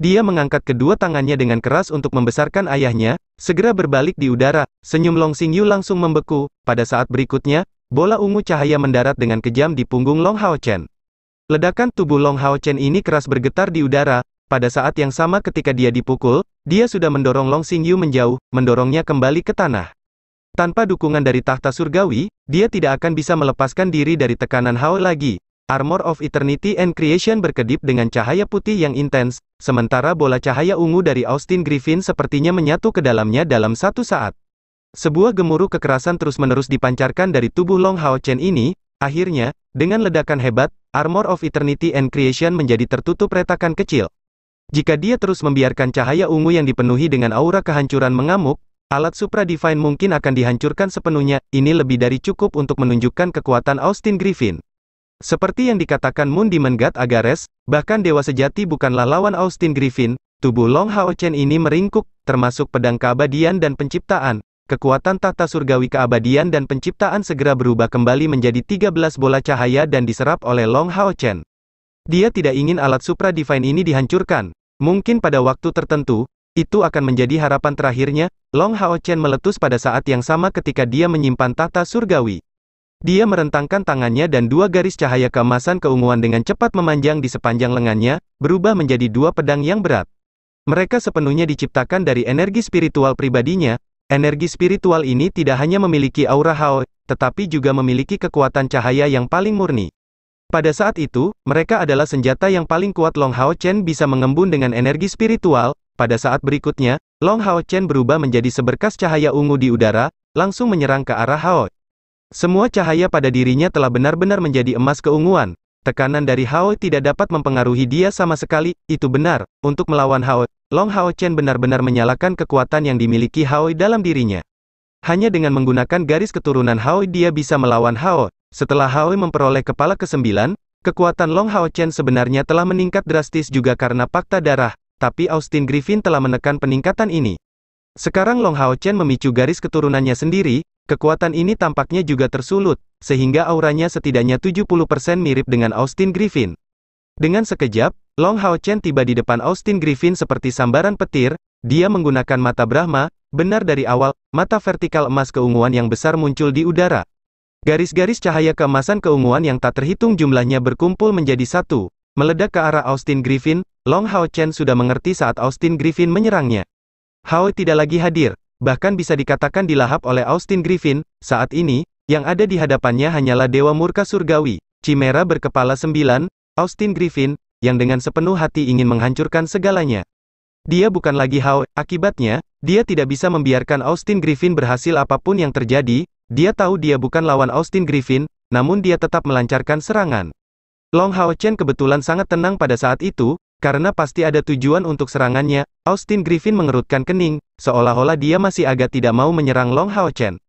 Dia mengangkat kedua tangannya dengan keras untuk membesarkan ayahnya, segera berbalik di udara, senyum Long Xingyu langsung membeku, pada saat berikutnya, bola ungu cahaya mendarat dengan kejam di punggung Long Hao Chen. Ledakan tubuh Long Hao Chen ini keras bergetar di udara, pada saat yang sama ketika dia dipukul, dia sudah mendorong Long Xingyu menjauh, mendorongnya kembali ke tanah. Tanpa dukungan dari tahta surgawi, dia tidak akan bisa melepaskan diri dari tekanan Hao lagi. Armor of Eternity and Creation berkedip dengan cahaya putih yang intens, sementara bola cahaya ungu dari Austin Griffin sepertinya menyatu ke dalamnya dalam satu saat. Sebuah gemuruh kekerasan terus-menerus dipancarkan dari tubuh Long Hao Chen ini, akhirnya, dengan ledakan hebat, Armor of Eternity and Creation menjadi tertutup retakan kecil. Jika dia terus membiarkan cahaya ungu yang dipenuhi dengan aura kehancuran mengamuk, alat Supra Divine mungkin akan dihancurkan sepenuhnya, ini lebih dari cukup untuk menunjukkan kekuatan Austin Griffin. Seperti yang dikatakan Moon Demon God Agares, bahkan Dewa Sejati bukanlah lawan Austin Griffin, tubuh Long Hao Chen ini meringkuk, termasuk pedang keabadian dan penciptaan. Kekuatan tata surgawi keabadian dan penciptaan segera berubah kembali menjadi 13 bola cahaya dan diserap oleh Long Hao Chen. Dia tidak ingin alat supra divine ini dihancurkan. Mungkin pada waktu tertentu, itu akan menjadi harapan terakhirnya, Long Hao Chen meletus pada saat yang sama ketika dia menyimpan tata surgawi. Dia merentangkan tangannya dan dua garis cahaya keemasan keunguan dengan cepat memanjang di sepanjang lengannya, berubah menjadi dua pedang yang berat. Mereka sepenuhnya diciptakan dari energi spiritual pribadinya, energi spiritual ini tidak hanya memiliki aura Hao, tetapi juga memiliki kekuatan cahaya yang paling murni. Pada saat itu, mereka adalah senjata yang paling kuat Long Hao Chen bisa mengembun dengan energi spiritual, pada saat berikutnya, Long Hao Chen berubah menjadi seberkas cahaya ungu di udara, langsung menyerang ke arah Hao. Semua cahaya pada dirinya telah benar-benar menjadi emas keunguan. Tekanan dari Hao tidak dapat mempengaruhi dia sama sekali, itu benar. Untuk melawan Hao, Long Hao Chen benar-benar menyalakan kekuatan yang dimiliki Hao dalam dirinya. Hanya dengan menggunakan garis keturunan Hao dia bisa melawan Hao. Setelah Hao memperoleh kepala ke-9, kekuatan Long Hao Chen sebenarnya telah meningkat drastis juga karena fakta darah, tapi Austin Griffin telah menekan peningkatan ini. Sekarang Long Hao Chen memicu garis keturunannya sendiri, Kekuatan ini tampaknya juga tersulut, sehingga auranya setidaknya 70% mirip dengan Austin Griffin. Dengan sekejap, Long Hao Chen tiba di depan Austin Griffin seperti sambaran petir, dia menggunakan mata Brahma, benar dari awal, mata vertikal emas keunguan yang besar muncul di udara. Garis-garis cahaya keemasan keunguan yang tak terhitung jumlahnya berkumpul menjadi satu, meledak ke arah Austin Griffin, Long Hao Chen sudah mengerti saat Austin Griffin menyerangnya. Hao tidak lagi hadir, bahkan bisa dikatakan dilahap oleh Austin Griffin, saat ini, yang ada di hadapannya hanyalah Dewa Murka Surgawi, Chimera berkepala sembilan, Austin Griffin, yang dengan sepenuh hati ingin menghancurkan segalanya. Dia bukan lagi Hao, akibatnya, dia tidak bisa membiarkan Austin Griffin berhasil apa pun yang terjadi, dia tahu dia bukan lawan Austin Griffin, namun dia tetap melancarkan serangan. Long Hao Chen kebetulan sangat tenang pada saat itu, karena pasti ada tujuan untuk serangannya, Austin Griffin mengerutkan kening, seolah-olah dia masih agak tidak mau menyerang Long Hao Chen.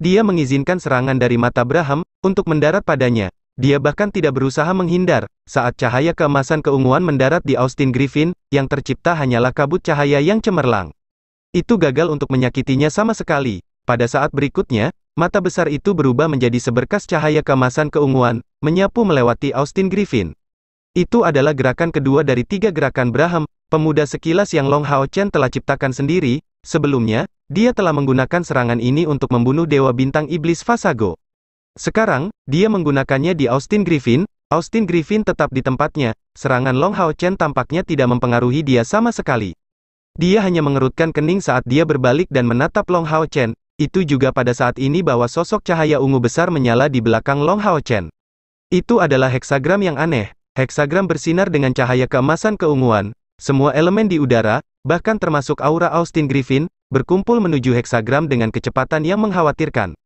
Dia mengizinkan serangan dari mata Braham, untuk mendarat padanya. Dia bahkan tidak berusaha menghindar, saat cahaya keemasan keunguan mendarat di Austin Griffin, yang tercipta hanyalah kabut cahaya yang cemerlang. Itu gagal untuk menyakitinya sama sekali. Pada saat berikutnya, mata besar itu berubah menjadi seberkas cahaya keemasan keunguan, menyapu melewati Austin Griffin. Itu adalah gerakan kedua dari tiga gerakan Braham, pemuda sekilas yang Long Hao Chen telah ciptakan sendiri, sebelumnya, dia telah menggunakan serangan ini untuk membunuh Dewa Bintang Iblis Fasago. Sekarang, dia menggunakannya di Austin Griffin, Austin Griffin tetap di tempatnya, serangan Long Hao Chen tampaknya tidak mempengaruhi dia sama sekali. Dia hanya mengerutkan kening saat dia berbalik dan menatap Long Hao Chen, itu juga pada saat ini bahwa sosok cahaya ungu besar menyala di belakang Long Hao Chen. Itu adalah heksagram yang aneh. Heksagram bersinar dengan cahaya keemasan keunguan. Semua elemen di udara, bahkan termasuk aura Austin Griffin, berkumpul menuju heksagram dengan kecepatan yang mengkhawatirkan.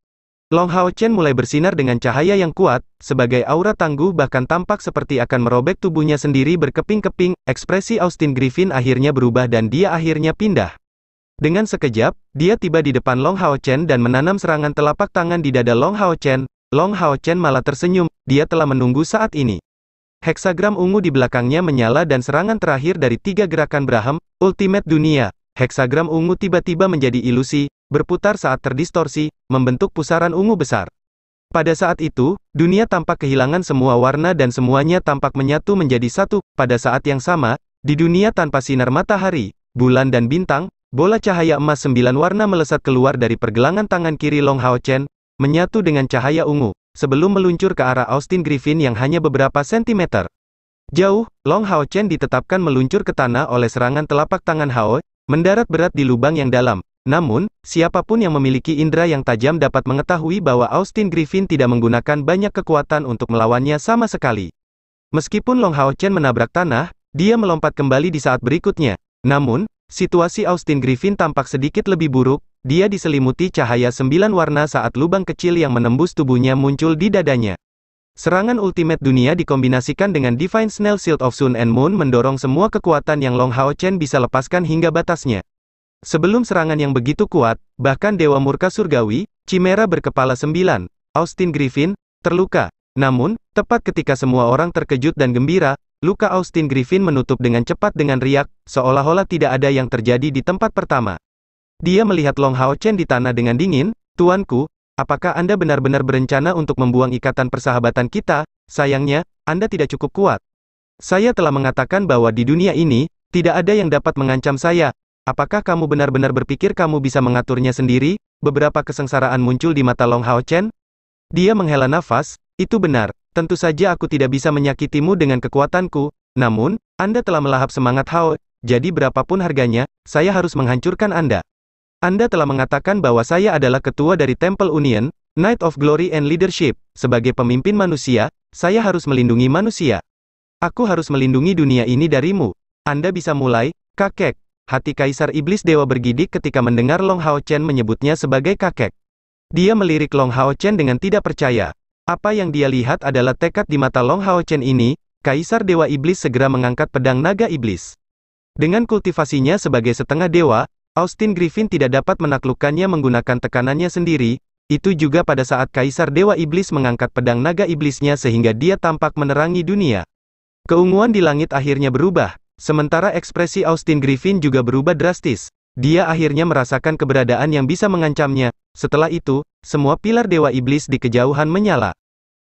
Long Hao Chen mulai bersinar dengan cahaya yang kuat, sebagai aura tangguh bahkan tampak seperti akan merobek tubuhnya sendiri berkeping-keping, ekspresi Austin Griffin akhirnya berubah dan dia akhirnya pindah. Dengan sekejap, dia tiba di depan Long Hao Chen dan menanam serangan telapak tangan di dada Long Hao Chen. Long Hao Chen malah tersenyum, dia telah menunggu saat ini. Heksagram ungu di belakangnya menyala dan serangan terakhir dari tiga gerakan Braham, Ultimate Dunia. Heksagram ungu tiba-tiba menjadi ilusi, berputar saat terdistorsi, membentuk pusaran ungu besar. Pada saat itu, dunia tampak kehilangan semua warna dan semuanya tampak menyatu menjadi satu. Pada saat yang sama, di dunia tanpa sinar matahari, bulan dan bintang, Bola cahaya emas sembilan warna melesat keluar dari pergelangan tangan kiri Long Hao Chen, menyatu dengan cahaya ungu, sebelum meluncur ke arah Austin Griffin yang hanya beberapa sentimeter. Jauh, Long Hao Chen ditetapkan meluncur ke tanah oleh serangan telapak tangan Hao, mendarat berat di lubang yang dalam. Namun, siapa pun yang memiliki indera yang tajam dapat mengetahui bahwa Austin Griffin tidak menggunakan banyak kekuatan untuk melawannya sama sekali. Meskipun Long Hao Chen menabrak tanah, dia melompat kembali di saat berikutnya. Namun, Situasi Austin Griffin tampak sedikit lebih buruk, dia diselimuti cahaya sembilan warna saat lubang kecil yang menembus tubuhnya muncul di dadanya. Serangan ultimate dunia dikombinasikan dengan Divine Snail Shield of Sun and Moon mendorong semua kekuatan yang Long Hao Chen bisa lepaskan hingga batasnya. Sebelum serangan yang begitu kuat, bahkan Dewa Murka Surgawi, Chimera berkepala sembilan, Austin Griffin, terluka. Namun, tepat ketika semua orang terkejut dan gembira, Luka Austin Griffin menutup dengan cepat dengan riak, seolah-olah tidak ada yang terjadi di tempat pertama. Dia melihat Long Hao Chen di tanah dengan dingin, Tuanku, apakah Anda benar-benar berencana untuk membuang ikatan persahabatan kita? Sayangnya, Anda tidak cukup kuat. Saya telah mengatakan bahwa di dunia ini, tidak ada yang dapat mengancam saya. Apakah kamu benar-benar berpikir kamu bisa mengaturnya sendiri? Beberapa kesengsaraan muncul di mata Long Hao Chen. Dia menghela nafas, itu benar, Tentu saja aku tidak bisa menyakitimu dengan kekuatanku, namun, Anda telah melahap semangat Hao, jadi berapapun harganya, saya harus menghancurkan Anda. Anda telah mengatakan bahwa saya adalah ketua dari Temple Union, Knight of Glory and Leadership. Sebagai pemimpin manusia, saya harus melindungi manusia. Aku harus melindungi dunia ini darimu. Anda bisa mulai, kakek. Hati Kaisar Iblis Dewa bergidik ketika mendengar Long Hao Chen menyebutnya sebagai kakek. Dia melirik Long Hao Chen dengan tidak percaya. Apa yang dia lihat adalah tekad di mata Long Hao Chen ini, Kaisar Dewa Iblis segera mengangkat pedang naga iblis. Dengan kultivasinya sebagai setengah dewa, Austin Griffin tidak dapat menaklukkannya menggunakan tekanannya sendiri, itu juga pada saat Kaisar Dewa Iblis mengangkat pedang naga iblisnya sehingga dia tampak menerangi dunia. Keunguan di langit akhirnya berubah, sementara ekspresi Austin Griffin juga berubah drastis. Dia akhirnya merasakan keberadaan yang bisa mengancamnya. Setelah itu, semua pilar Dewa Iblis di kejauhan menyala.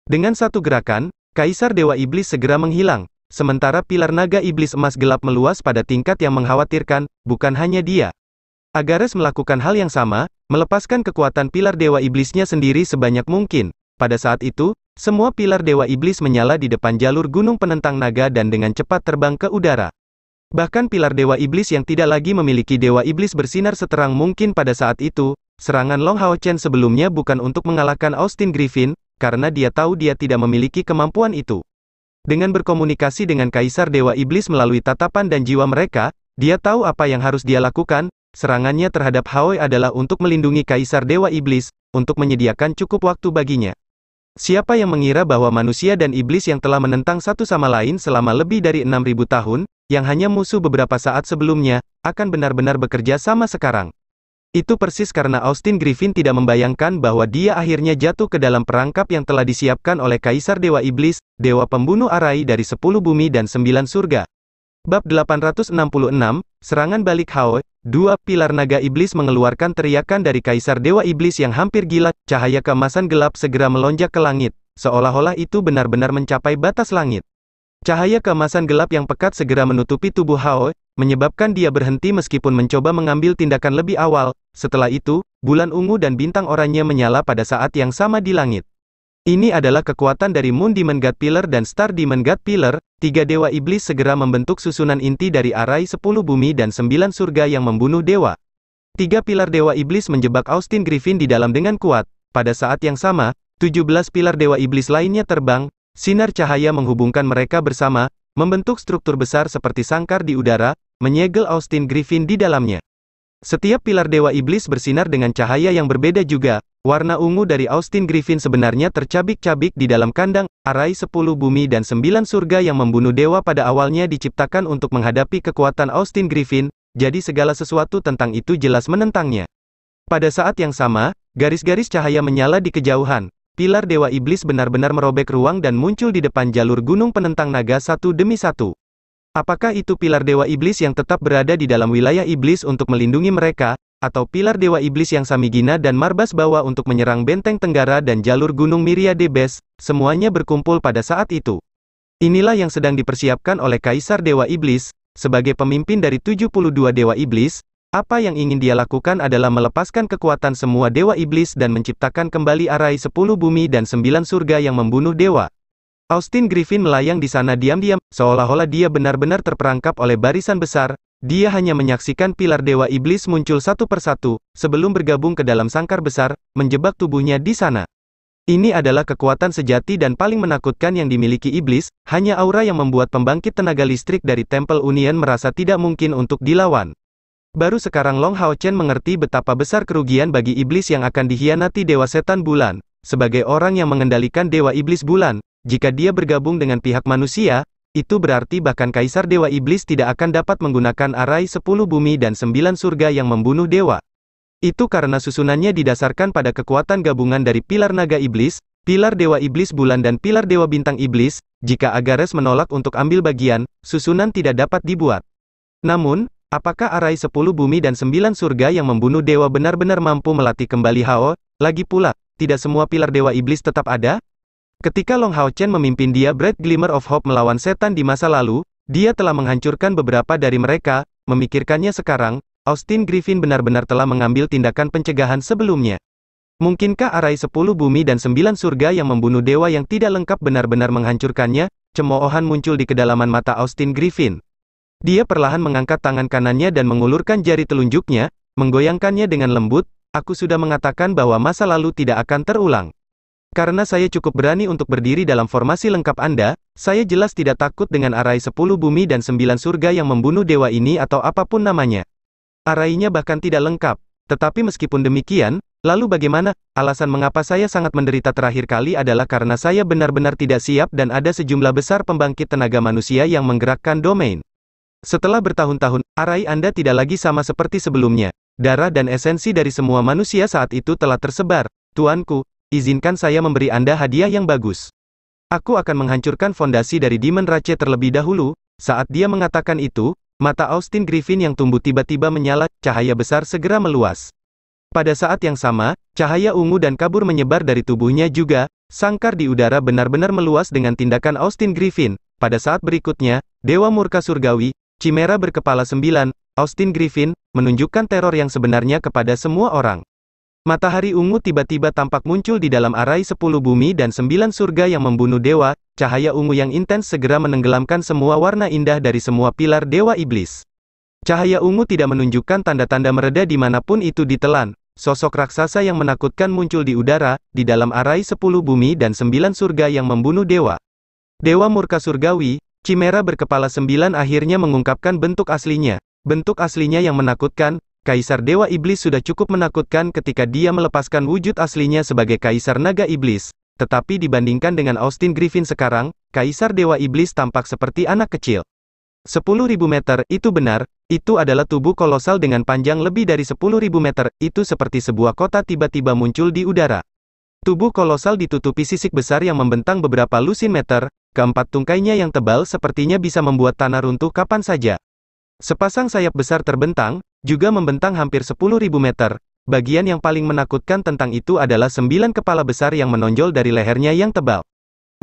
Dengan satu gerakan, Kaisar Dewa Iblis segera menghilang, sementara pilar naga iblis emas gelap meluas pada tingkat yang mengkhawatirkan, bukan hanya dia. Agares melakukan hal yang sama, melepaskan kekuatan pilar Dewa Iblisnya sendiri sebanyak mungkin. Pada saat itu, semua pilar Dewa Iblis menyala di depan jalur gunung penentang naga dan dengan cepat terbang ke udara. Bahkan pilar Dewa Iblis yang tidak lagi memiliki Dewa Iblis bersinar seterang mungkin pada saat itu, serangan Long Hao Chen sebelumnya bukan untuk mengalahkan Austin Griffin, karena dia tahu dia tidak memiliki kemampuan itu. Dengan berkomunikasi dengan Kaisar Dewa Iblis melalui tatapan dan jiwa mereka, dia tahu apa yang harus dia lakukan, serangannya terhadap Hao adalah untuk melindungi Kaisar Dewa Iblis, untuk menyediakan cukup waktu baginya. Siapa yang mengira bahwa manusia dan iblis yang telah menentang satu sama lain selama lebih dari 6000 tahun, yang hanya musuh beberapa saat sebelumnya, akan benar-benar bekerja sama sekarang. Itu persis karena Austin Griffin tidak membayangkan bahwa dia akhirnya jatuh ke dalam perangkap yang telah disiapkan oleh Kaisar Dewa Iblis, Dewa Pembunuh Arai dari sepuluh bumi dan sembilan surga. Bab 866, Serangan Balik Hao, dua pilar naga iblis mengeluarkan teriakan dari Kaisar Dewa Iblis yang hampir gila, cahaya keemasan gelap segera melonjak ke langit, seolah-olah itu benar-benar mencapai batas langit. Cahaya keemasan gelap yang pekat segera menutupi tubuh Hao, menyebabkan dia berhenti meskipun mencoba mengambil tindakan lebih awal, setelah itu, bulan ungu dan bintang oranye menyala pada saat yang sama di langit. Ini adalah kekuatan dari Moon Demon God Pillar dan Star Demon God Pillar, tiga dewa iblis segera membentuk susunan inti dari arai sepuluh bumi dan sembilan surga yang membunuh dewa. Tiga pilar dewa iblis menjebak Austin Griffin di dalam dengan kuat. Pada saat yang sama, tujuh belas pilar dewa iblis lainnya terbang, sinar cahaya menghubungkan mereka bersama, membentuk struktur besar seperti sangkar di udara, menyegel Austin Griffin di dalamnya. Setiap pilar dewa iblis bersinar dengan cahaya yang berbeda juga, warna ungu dari Austin Griffin sebenarnya tercabik-cabik di dalam kandang, arai sepuluh bumi dan sembilan surga yang membunuh dewa pada awalnya diciptakan untuk menghadapi kekuatan Austin Griffin, jadi segala sesuatu tentang itu jelas menentangnya. Pada saat yang sama, garis-garis cahaya menyala di kejauhan, pilar dewa iblis benar-benar merobek ruang dan muncul di depan jalur gunung penentang naga satu demi satu. Apakah itu pilar dewa iblis yang tetap berada di dalam wilayah iblis untuk melindungi mereka, atau pilar dewa iblis yang Samigina dan Marbas bawa untuk menyerang benteng Tenggara dan jalur gunung Miriade Bes, semuanya berkumpul pada saat itu. Inilah yang sedang dipersiapkan oleh Kaisar Dewa Iblis, sebagai pemimpin dari 72 Dewa Iblis, apa yang ingin dia lakukan adalah melepaskan kekuatan semua Dewa Iblis dan menciptakan kembali arai 10 bumi dan 9 surga yang membunuh dewa. Austin Griffin melayang di sana diam-diam, seolah-olah dia benar-benar terperangkap oleh barisan besar, dia hanya menyaksikan pilar dewa iblis muncul satu persatu, sebelum bergabung ke dalam sangkar besar, menjebak tubuhnya di sana. Ini adalah kekuatan sejati dan paling menakutkan yang dimiliki iblis, hanya aura yang membuat pembangkit tenaga listrik dari Temple Union merasa tidak mungkin untuk dilawan. Baru sekarang Long Hao Chen mengerti betapa besar kerugian bagi iblis yang akan dihianati Dewa Setan Bulan. Sebagai orang yang mengendalikan Dewa Iblis Bulan, jika dia bergabung dengan pihak manusia, itu berarti bahkan Kaisar Dewa Iblis tidak akan dapat menggunakan arai 10 bumi dan 9 surga yang membunuh dewa. Itu karena susunannya didasarkan pada kekuatan gabungan dari pilar naga iblis, pilar dewa iblis bulan dan pilar dewa bintang iblis, jika Agares menolak untuk ambil bagian, susunan tidak dapat dibuat. Namun, apakah arai 10 bumi dan 9 surga yang membunuh dewa benar-benar mampu melatih kembali Hao? Lagi pula, tidak semua pilar dewa iblis tetap ada? Ketika Long Hao Chen memimpin dia Bright Glimmer of Hope melawan setan di masa lalu, dia telah menghancurkan beberapa dari mereka, memikirkannya sekarang, Austin Griffin benar-benar telah mengambil tindakan pencegahan sebelumnya. Mungkinkah arai 10 bumi dan 9 surga yang membunuh dewa yang tidak lengkap benar-benar menghancurkannya? Cemoohan muncul di kedalaman mata Austin Griffin. Dia perlahan mengangkat tangan kanannya dan mengulurkan jari telunjuknya, menggoyangkannya dengan lembut, aku sudah mengatakan bahwa masa lalu tidak akan terulang. Karena saya cukup berani untuk berdiri dalam formasi lengkap Anda, saya jelas tidak takut dengan arai 10 bumi dan 9 surga yang membunuh dewa ini atau apa pun namanya. Arainya bahkan tidak lengkap. Tetapi meskipun demikian, lalu bagaimana? Alasan mengapa saya sangat menderita terakhir kali adalah karena saya benar-benar tidak siap dan ada sejumlah besar pembangkit tenaga manusia yang menggerakkan domain. Setelah bertahun-tahun, arai Anda tidak lagi sama seperti sebelumnya. Darah dan esensi dari semua manusia saat itu telah tersebar. Tuanku, Izinkan saya memberi Anda hadiah yang bagus. Aku akan menghancurkan fondasi dari Demon Rache terlebih dahulu. Saat dia mengatakan itu, mata Austin Griffin yang tumbuh tiba-tiba menyala, cahaya besar segera meluas. Pada saat yang sama, cahaya ungu dan kabur menyebar dari tubuhnya juga, sangkar di udara benar-benar meluas dengan tindakan Austin Griffin. Pada saat berikutnya, Dewa Murka Surgawi, Chimera berkepala sembilan, Austin Griffin, menunjukkan teror yang sebenarnya kepada semua orang. Matahari ungu tiba-tiba tampak muncul di dalam arai sepuluh bumi dan sembilan surga yang membunuh dewa, cahaya ungu yang intens segera menenggelamkan semua warna indah dari semua pilar dewa iblis. Cahaya ungu tidak menunjukkan tanda-tanda mereda di mana pun itu ditelan, sosok raksasa yang menakutkan muncul di udara, di dalam arai sepuluh bumi dan sembilan surga yang membunuh dewa. Dewa murka surgawi, Chimera berkepala sembilan akhirnya mengungkapkan bentuk aslinya. Bentuk aslinya yang menakutkan, Kaisar Dewa Iblis sudah cukup menakutkan ketika dia melepaskan wujud aslinya sebagai Kaisar Naga Iblis. Tetapi dibandingkan dengan Austin Griffin sekarang, Kaisar Dewa Iblis tampak seperti anak kecil. 10.000 meter, itu benar, itu adalah tubuh kolosal dengan panjang lebih dari 10.000 meter, itu seperti sebuah kota tiba-tiba muncul di udara. Tubuh kolosal ditutupi sisik besar yang membentang beberapa lusin meter, keempat tungkainya yang tebal sepertinya bisa membuat tanah runtuh kapan saja. Sepasang sayap besar terbentang, juga membentang hampir 10.000 meter. Bagian yang paling menakutkan tentang itu adalah sembilan kepala besar yang menonjol dari lehernya yang tebal.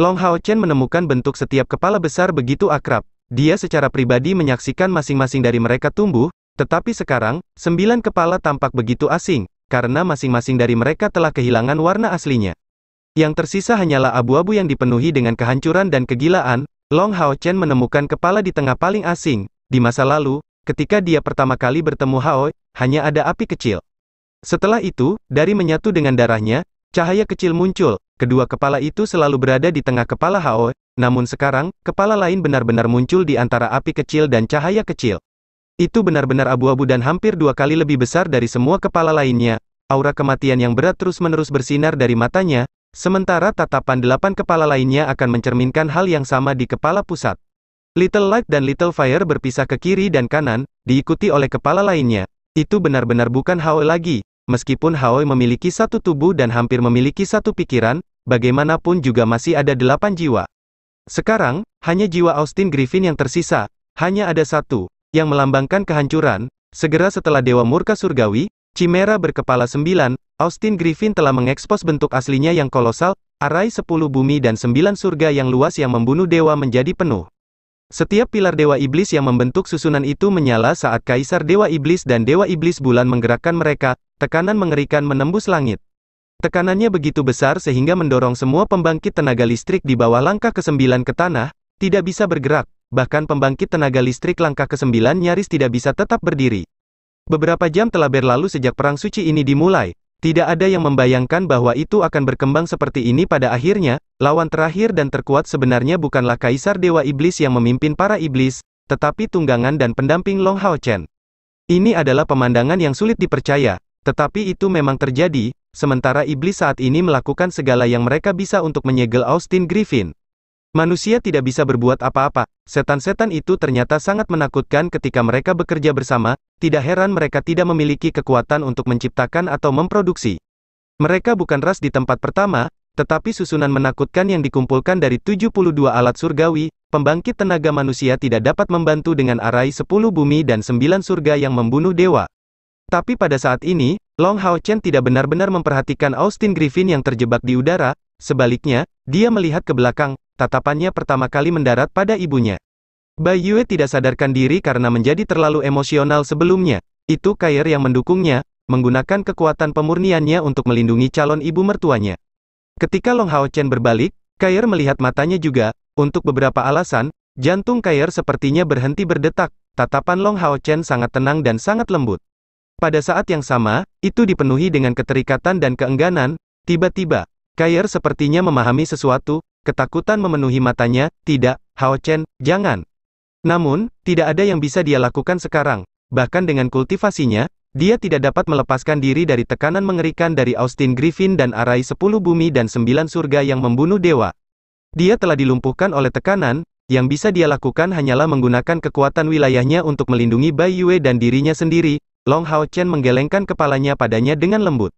Long Hao Chen menemukan bentuk setiap kepala besar begitu akrab. Dia secara pribadi menyaksikan masing-masing dari mereka tumbuh, tetapi sekarang, sembilan kepala tampak begitu asing, karena masing-masing dari mereka telah kehilangan warna aslinya. Yang tersisa hanyalah abu-abu yang dipenuhi dengan kehancuran dan kegilaan, Long Hao Chen menemukan kepala di tengah paling asing. Di masa lalu, ketika dia pertama kali bertemu Hao, hanya ada api kecil. Setelah itu, dari menyatu dengan darahnya, cahaya kecil muncul, kedua kepala itu selalu berada di tengah kepala Hao, namun sekarang, kepala lain benar-benar muncul di antara api kecil dan cahaya kecil. Itu benar-benar abu-abu dan hampir dua kali lebih besar dari semua kepala lainnya. Aura kematian yang berat terus-menerus bersinar dari matanya, sementara tatapan delapan kepala lainnya akan mencerminkan hal yang sama di kepala pusat. Little Light dan Little Fire berpisah ke kiri dan kanan, diikuti oleh kepala lainnya. Itu benar-benar bukan Hao lagi, meskipun Hao memiliki satu tubuh dan hampir memiliki satu pikiran, bagaimanapun juga masih ada delapan jiwa. Sekarang, hanya jiwa Austin Griffin yang tersisa, hanya ada satu, yang melambangkan kehancuran, segera setelah Dewa Murka Surgawi, Chimera berkepala sembilan, Austin Griffin telah mengekspos bentuk aslinya yang kolosal, arai sepuluh bumi dan sembilan surga yang luas yang membunuh dewa menjadi penuh. Setiap pilar Dewa Iblis yang membentuk susunan itu menyala saat Kaisar Dewa Iblis dan Dewa Iblis Bulan menggerakkan mereka, tekanan mengerikan menembus langit. Tekanannya begitu besar sehingga mendorong semua pembangkit tenaga listrik di bawah langkah ke-9 ke tanah, tidak bisa bergerak, bahkan pembangkit tenaga listrik langkah ke-9 nyaris tidak bisa tetap berdiri. Beberapa jam telah berlalu sejak perang suci ini dimulai, tidak ada yang membayangkan bahwa itu akan berkembang seperti ini pada akhirnya, lawan terakhir dan terkuat sebenarnya bukanlah Kaisar Dewa Iblis yang memimpin para iblis, tetapi tunggangan dan pendamping Long Hao Chen. Ini adalah pemandangan yang sulit dipercaya, tetapi itu memang terjadi, sementara iblis saat ini melakukan segala yang mereka bisa untuk menyegel Austin Griffin. Manusia tidak bisa berbuat apa-apa, setan-setan itu ternyata sangat menakutkan ketika mereka bekerja bersama, tidak heran mereka tidak memiliki kekuatan untuk menciptakan atau memproduksi. Mereka bukan ras di tempat pertama, tetapi susunan menakutkan yang dikumpulkan dari 72 alat surgawi, pembangkit tenaga manusia tidak dapat membantu dengan arai 10 bumi dan 9 surga yang membunuh dewa. Tapi pada saat ini, Long Hao Chen tidak benar-benar memperhatikan Austin Griffin yang terjebak di udara, sebaliknya, dia melihat ke belakang, tatapannya pertama kali mendarat pada ibunya. Bai Yue tidak sadarkan diri karena menjadi terlalu emosional sebelumnya. Itu Kair yang mendukungnya, menggunakan kekuatan pemurniannya untuk melindungi calon ibu mertuanya. Ketika Long Hao Chen berbalik, Kair melihat matanya juga, untuk beberapa alasan, jantung Kair sepertinya berhenti berdetak, tatapan Long Hao Chen sangat tenang dan sangat lembut. Pada saat yang sama, itu dipenuhi dengan keterikatan dan keengganan, tiba-tiba, Kair sepertinya memahami sesuatu, Ketakutan memenuhi matanya, tidak, Hao Chen, jangan. Namun, tidak ada yang bisa dia lakukan sekarang. Bahkan dengan kultivasinya, dia tidak dapat melepaskan diri dari tekanan mengerikan dari Austin Griffin dan arai sepuluh bumi dan sembilan surga yang membunuh dewa. Dia telah dilumpuhkan oleh tekanan, yang bisa dia lakukan hanyalah menggunakan kekuatan wilayahnya untuk melindungi Bai Yue dan dirinya sendiri. Long Hao Chen menggelengkan kepalanya padanya dengan lembut.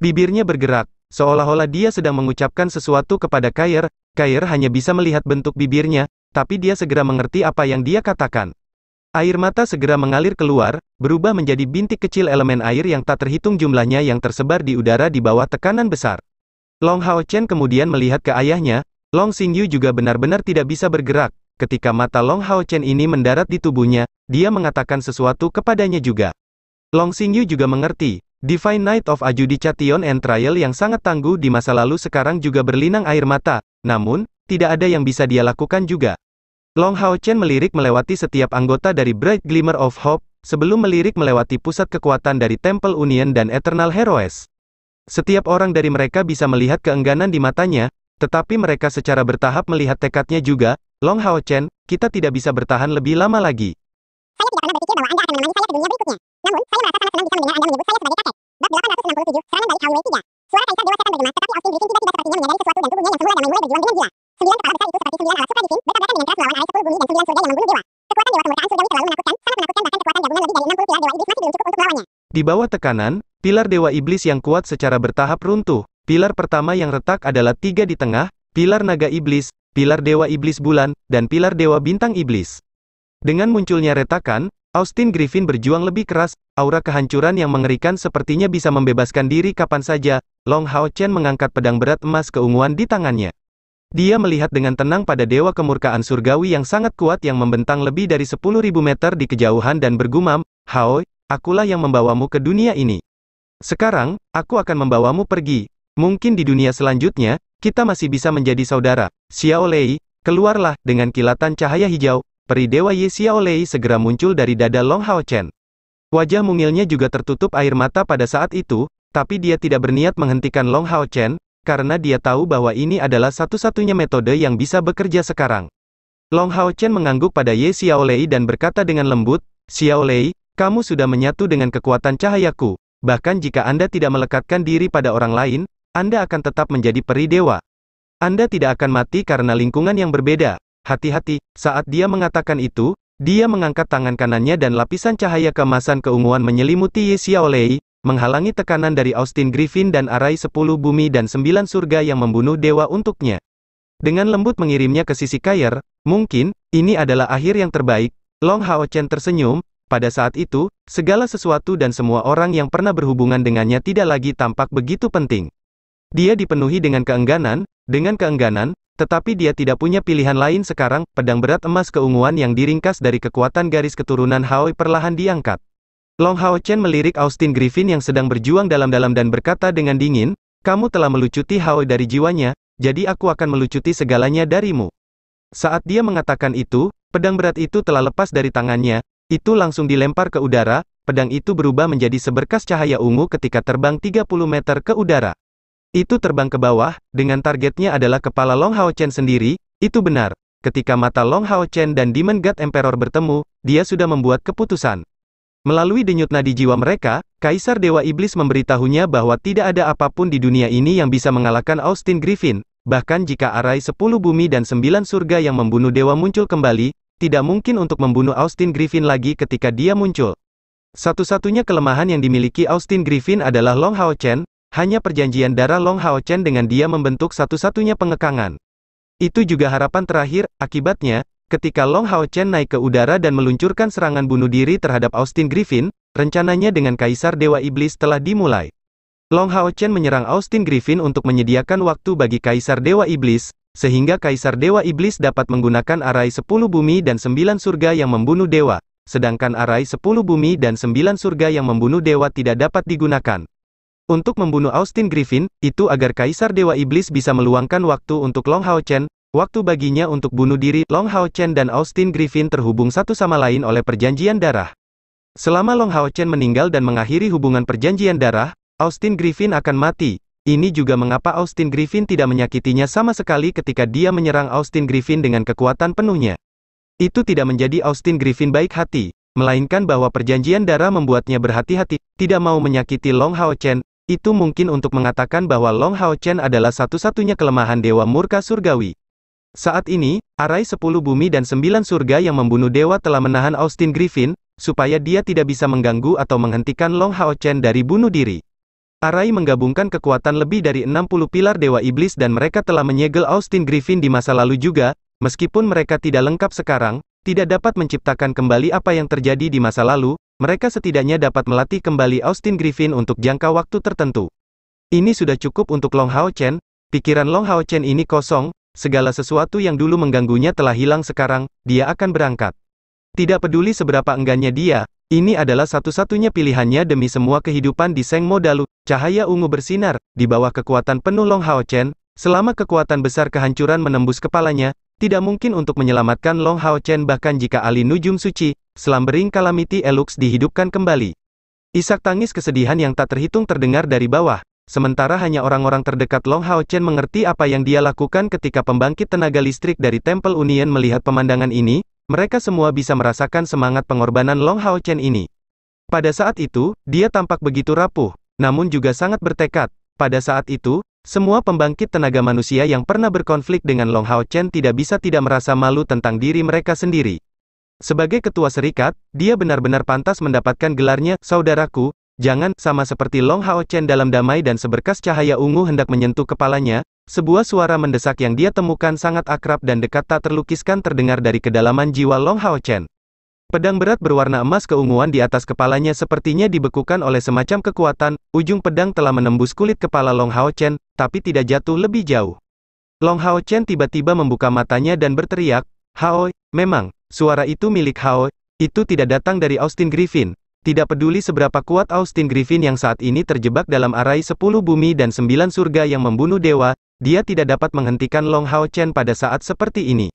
Bibirnya bergerak, seolah-olah dia sedang mengucapkan sesuatu kepada Kair, Kair hanya bisa melihat bentuk bibirnya, tapi dia segera mengerti apa yang dia katakan. Air mata segera mengalir keluar, berubah menjadi bintik kecil elemen air yang tak terhitung jumlahnya yang tersebar di udara di bawah tekanan besar. Long Hao Chen kemudian melihat ke ayahnya, Long Xingyu juga benar-benar tidak bisa bergerak. Ketika mata Long Hao Chen ini mendarat di tubuhnya, dia mengatakan sesuatu kepadanya juga. Long Xingyu juga mengerti, Divine Knight of Adjudication and Trial yang sangat tangguh di masa lalu sekarang juga berlinang air mata, namun, tidak ada yang bisa dia lakukan juga. Long Hao Chen melirik melewati setiap anggota dari Bright Glimmer of Hope, sebelum melirik melewati pusat kekuatan dari Temple Union dan Eternal Heroes. Setiap orang dari mereka bisa melihat keengganan di matanya, tetapi mereka secara bertahap melihat tekadnya juga, Long Hao Chen, kita tidak bisa bertahan lebih lama lagi. Saya tidak pernah berpikir bahwa Anda akan menemani saya ke dunia berikutnya. Namun, saya merasa sangat senang bisa mendengar Anda menyebut saya sebagai kakek. Bab 867, serangan dari KW 3. Suara Kaisar Dewa Setan bergema, tetapi Austin Griffin tiba-tiba sepertinya menyadari sesuatu dan tubuhnya yang semula damai mulai berjuang dengan gila. Sembilan kepala besar itu seperti sembilan alat supra divin, bertabrakan dengan keras melawan arai sepuluh bumi dan sembilan surga yang membunuh dewa. Kekuatan dewa kemurkaan surgawi terlalu menakutkan, sangat menakutkan bahkan kekuatan gabungan lebih dari 60 pilar dewa iblis masih belum cukup untuk melawannya. Di bawah tekanan, pilar dewa iblis yang kuat secara bertahap runtuh. Pilar pertama yang retak adalah tiga di tengah, pilar naga iblis, pilar dewa iblis bulan, dan pilar dewa bintang iblis. Dengan munculnya retakan, Austin Griffin berjuang lebih keras, aura kehancuran yang mengerikan sepertinya bisa membebaskan diri kapan saja, Long Hao Chen mengangkat pedang berat emas keunguan di tangannya. Dia melihat dengan tenang pada dewa kemurkaan surgawi yang sangat kuat yang membentang lebih dari 10.000 meter di kejauhan dan bergumam, Hao, akulah yang membawamu ke dunia ini. Sekarang, aku akan membawamu pergi. Mungkin di dunia selanjutnya, kita masih bisa menjadi saudara. Xiao Lei, keluarlah, dengan kilatan cahaya hijau, peri dewa Ye Xiao Lei segera muncul dari dada Long Hao Chen. Wajah mungilnya juga tertutup air mata pada saat itu, tapi dia tidak berniat menghentikan Long Hao Chen, karena dia tahu bahwa ini adalah satu-satunya metode yang bisa bekerja sekarang. Long Hao Chen mengangguk pada Ye Xiaolei dan berkata dengan lembut, Xiaolei, kamu sudah menyatu dengan kekuatan cahayaku. Bahkan jika Anda tidak melekatkan diri pada orang lain, Anda akan tetap menjadi peri dewa. Anda tidak akan mati karena lingkungan yang berbeda. Hati-hati, saat dia mengatakan itu, dia mengangkat tangan kanannya dan lapisan cahaya kemasan keunguan menyelimuti Ye Xiaolei, menghalangi tekanan dari Austin Griffin dan arai sepuluh bumi dan sembilan surga yang membunuh dewa untuknya. Dengan lembut mengirimnya ke sisi Kair, mungkin, ini adalah akhir yang terbaik, Long Hao Chen tersenyum, pada saat itu, segala sesuatu dan semua orang yang pernah berhubungan dengannya tidak lagi tampak begitu penting. Dia dipenuhi dengan keengganan, dengan keengganan, tetapi dia tidak punya pilihan lain sekarang, pedang berat emas keunguan yang diringkas dari kekuatan garis keturunan Haoi perlahan diangkat. Long Hao Chen melirik Austin Griffin yang sedang berjuang dalam-dalam dan berkata dengan dingin, kamu telah melucuti Hao dari jiwanya, jadi aku akan melucuti segalanya darimu. Saat dia mengatakan itu, pedang berat itu telah lepas dari tangannya, itu langsung dilempar ke udara, pedang itu berubah menjadi seberkas cahaya ungu ketika terbang 30 meter ke udara. Itu terbang ke bawah, dengan targetnya adalah kepala Long Hao Chen sendiri, itu benar. Ketika mata Long Hao Chen dan Demon God Emperor bertemu, dia sudah membuat keputusan. Melalui denyut nadi jiwa mereka, Kaisar Dewa Iblis memberitahunya bahwa tidak ada apa pun di dunia ini yang bisa mengalahkan Austin Griffin, bahkan jika arai sepuluh bumi dan sembilan surga yang membunuh dewa muncul kembali, tidak mungkin untuk membunuh Austin Griffin lagi ketika dia muncul. Satu-satunya kelemahan yang dimiliki Austin Griffin adalah Long Hao Chen, hanya perjanjian darah Long Hao Chen dengan dia membentuk satu-satunya pengekangan. Itu juga harapan terakhir, akibatnya, Ketika Long Hao Chen naik ke udara dan meluncurkan serangan bunuh diri terhadap Austin Griffin, rencananya dengan Kaisar Dewa Iblis telah dimulai. Long Hao Chen menyerang Austin Griffin untuk menyediakan waktu bagi Kaisar Dewa Iblis, sehingga Kaisar Dewa Iblis dapat menggunakan arai 10 bumi dan 9 surga yang membunuh dewa, sedangkan arai 10 bumi dan 9 surga yang membunuh dewa tidak dapat digunakan. Untuk membunuh Austin Griffin, itu agar Kaisar Dewa Iblis bisa meluangkan waktu untuk Long Hao Chen, Waktu baginya untuk bunuh diri, Long Hao Chen dan Austin Griffin terhubung satu sama lain oleh perjanjian darah. Selama Long Hao Chen meninggal dan mengakhiri hubungan perjanjian darah, Austin Griffin akan mati. Ini juga mengapa Austin Griffin tidak menyakitinya sama sekali ketika dia menyerang Austin Griffin dengan kekuatan penuhnya. Itu tidak menjadi Austin Griffin baik hati, melainkan bahwa perjanjian darah membuatnya berhati-hati, tidak mau menyakiti Long Hao Chen, itu mungkin untuk mengatakan bahwa Long Hao Chen adalah satu-satunya kelemahan dewa murka surgawi. Saat ini, arai sepuluh bumi dan sembilan surga yang membunuh dewa telah menahan Austin Griffin, supaya dia tidak bisa mengganggu atau menghentikan Long Hao Chen dari bunuh diri. Arai menggabungkan kekuatan lebih dari 60 pilar dewa iblis dan mereka telah menyegel Austin Griffin di masa lalu juga, meskipun mereka tidak lengkap sekarang, tidak dapat menciptakan kembali apa yang terjadi di masa lalu, mereka setidaknya dapat melatih kembali Austin Griffin untuk jangka waktu tertentu. Ini sudah cukup untuk Long Hao Chen, pikiran Long Hao Chen ini kosong, Segala sesuatu yang dulu mengganggunya telah hilang sekarang, dia akan berangkat. Tidak peduli seberapa enggannya dia, ini adalah satu-satunya pilihannya demi semua kehidupan di Seng Modalu. Cahaya ungu bersinar, di bawah kekuatan penuh Long Hao Chen, selama kekuatan besar kehancuran menembus kepalanya, tidak mungkin untuk menyelamatkan Long Hao Chen bahkan jika Ali Nujum Suci, Slumbering Calamity Elux dihidupkan kembali. Isak tangis kesedihan yang tak terhitung terdengar dari bawah, Sementara hanya orang-orang terdekat Long Hao Chen mengerti apa yang dia lakukan ketika pembangkit tenaga listrik dari Temple Union melihat pemandangan ini, mereka semua bisa merasakan semangat pengorbanan Long Hao Chen ini. Pada saat itu, dia tampak begitu rapuh, namun juga sangat bertekad. Pada saat itu, semua pembangkit tenaga manusia yang pernah berkonflik dengan Long Hao Chen tidak bisa tidak merasa malu tentang diri mereka sendiri. Sebagai ketua serikat, dia benar-benar pantas mendapatkan gelarnya, saudaraku, Jangan, sama seperti Long Hao Chen dalam damai dan seberkas cahaya ungu hendak menyentuh kepalanya, sebuah suara mendesak yang dia temukan sangat akrab dan dekat tak terlukiskan terdengar dari kedalaman jiwa Long Hao Chen. Pedang berat berwarna emas keunguan di atas kepalanya sepertinya dibekukan oleh semacam kekuatan, ujung pedang telah menembus kulit kepala Long Hao Chen, tapi tidak jatuh lebih jauh. Long Hao Chen tiba-tiba membuka matanya dan berteriak, Hao, memang, suara itu milik Hao, itu tidak datang dari Austin Griffin, tidak peduli seberapa kuat Austin Griffin yang saat ini terjebak dalam arai 10 bumi dan 9 surga yang membunuh dewa, dia tidak dapat menghentikan Long Hao Chen pada saat seperti ini.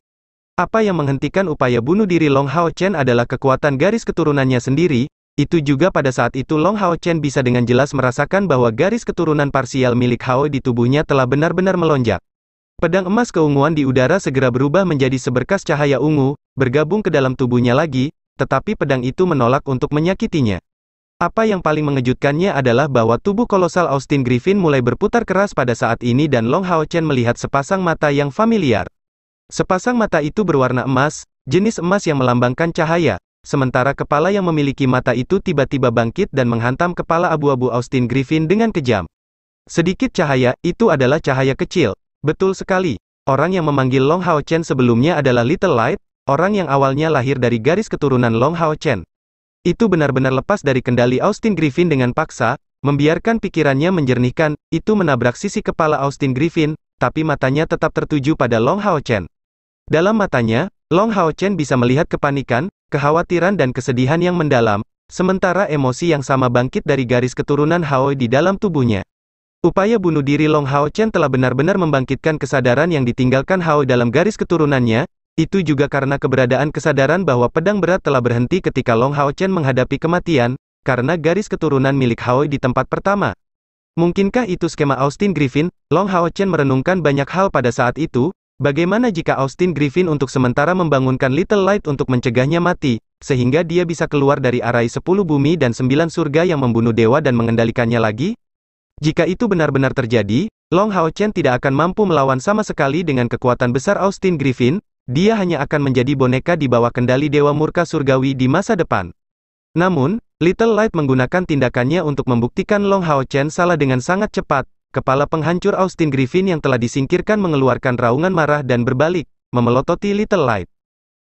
Apa yang menghentikan upaya bunuh diri Long Hao Chen adalah kekuatan garis keturunannya sendiri, itu juga pada saat itu Long Hao Chen bisa dengan jelas merasakan bahwa garis keturunan parsial milik Hao di tubuhnya telah benar-benar melonjak. Pedang emas keunguan di udara segera berubah menjadi seberkas cahaya ungu, bergabung ke dalam tubuhnya lagi, tetapi pedang itu menolak untuk menyakitinya. Apa yang paling mengejutkannya adalah bahwa tubuh kolosal Austin Griffin mulai berputar keras pada saat ini dan Long Hao Chen melihat sepasang mata yang familiar. Sepasang mata itu berwarna emas, jenis emas yang melambangkan cahaya, sementara kepala yang memiliki mata itu tiba-tiba bangkit dan menghantam kepala abu-abu Austin Griffin dengan kejam. Sedikit cahaya, itu adalah cahaya kecil, Betul sekali. Orang yang memanggil Long Hao Chen sebelumnya adalah Little Light, orang yang awalnya lahir dari garis keturunan Long Hao Chen. Itu benar-benar lepas dari kendali Austin Griffin dengan paksa, membiarkan pikirannya menjernihkan, itu menabrak sisi kepala Austin Griffin, tapi matanya tetap tertuju pada Long Hao Chen. Dalam matanya, Long Hao Chen bisa melihat kepanikan, kekhawatiran dan kesedihan yang mendalam, sementara emosi yang sama bangkit dari garis keturunan Hao di dalam tubuhnya. Upaya bunuh diri Long Hao Chen telah benar-benar membangkitkan kesadaran yang ditinggalkan Hao dalam garis keturunannya, itu juga karena keberadaan kesadaran bahwa pedang berat telah berhenti ketika Long Hao Chen menghadapi kematian, karena garis keturunan milik Hao di tempat pertama. Mungkinkah itu skema Austin Griffin? Long Hao Chen merenungkan banyak hal pada saat itu, bagaimana jika Austin Griffin untuk sementara membangunkan Little Light untuk mencegahnya mati, sehingga dia bisa keluar dari arai sepuluh bumi dan sembilan surga yang membunuh dewa dan mengendalikannya lagi? Jika itu benar-benar terjadi, Long Hao Chen tidak akan mampu melawan sama sekali dengan kekuatan besar Austin Griffin, dia hanya akan menjadi boneka di bawah kendali Dewa Murka Surgawi di masa depan. Namun, Little Light menggunakan tindakannya untuk membuktikan Long Hao Chen salah dengan sangat cepat, kepala penghancur Austin Griffin yang telah disingkirkan mengeluarkan raungan marah dan berbalik, memelototi Little Light.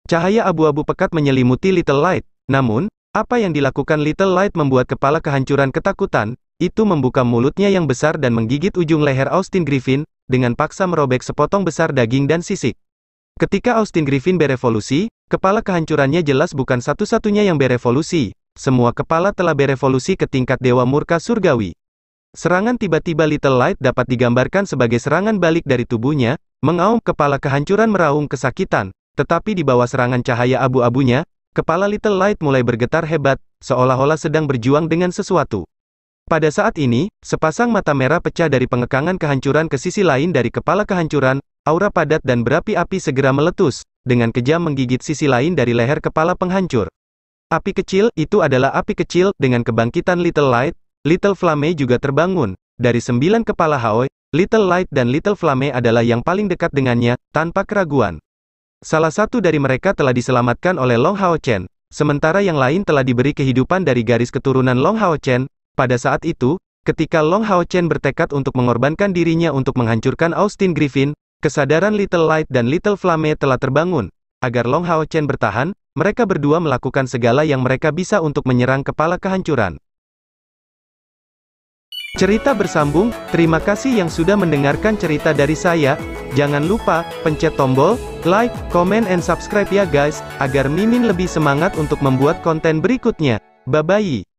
Cahaya abu-abu pekat menyelimuti Little Light, namun, apa yang dilakukan Little Light membuat kepala kehancuran ketakutan, itu membuka mulutnya yang besar dan menggigit ujung leher Austin Griffin, dengan paksa merobek sepotong besar daging dan sisik. Ketika Austin Griffin berevolusi, kepala kehancurannya jelas bukan satu-satunya yang berevolusi. Semua kepala telah berevolusi ke tingkat Dewa Murka Surgawi. Serangan tiba-tiba Little Light dapat digambarkan sebagai serangan balik dari tubuhnya, mengaum kepala kehancuran meraung kesakitan, tetapi di bawah serangan cahaya abu-abunya, kepala Little Light mulai bergetar hebat, seolah-olah sedang berjuang dengan sesuatu. Pada saat ini, sepasang mata merah pecah dari pengekangan kehancuran ke sisi lain dari kepala kehancuran, aura padat dan berapi-api segera meletus, dengan kejam menggigit sisi lain dari leher kepala penghancur. Api kecil, itu adalah api kecil, dengan kebangkitan Little Light, Little Flame juga terbangun. Dari sembilan kepala Haoi, Little Light dan Little Flame adalah yang paling dekat dengannya, tanpa keraguan. Salah satu dari mereka telah diselamatkan oleh Long Hao Chen, sementara yang lain telah diberi kehidupan dari garis keturunan Long Hao Chen, pada saat itu, ketika Long Hao Chen bertekad untuk mengorbankan dirinya untuk menghancurkan Austin Griffin, kesadaran Little Light dan Little Flame telah terbangun. Agar Long Hao Chen bertahan, mereka berdua melakukan segala yang mereka bisa untuk menyerang kepala kehancuran. Cerita bersambung, terima kasih yang sudah mendengarkan cerita dari saya. Jangan lupa, pencet tombol, like, comment and subscribe ya guys, agar Mimin lebih semangat untuk membuat konten berikutnya. Bye-bye.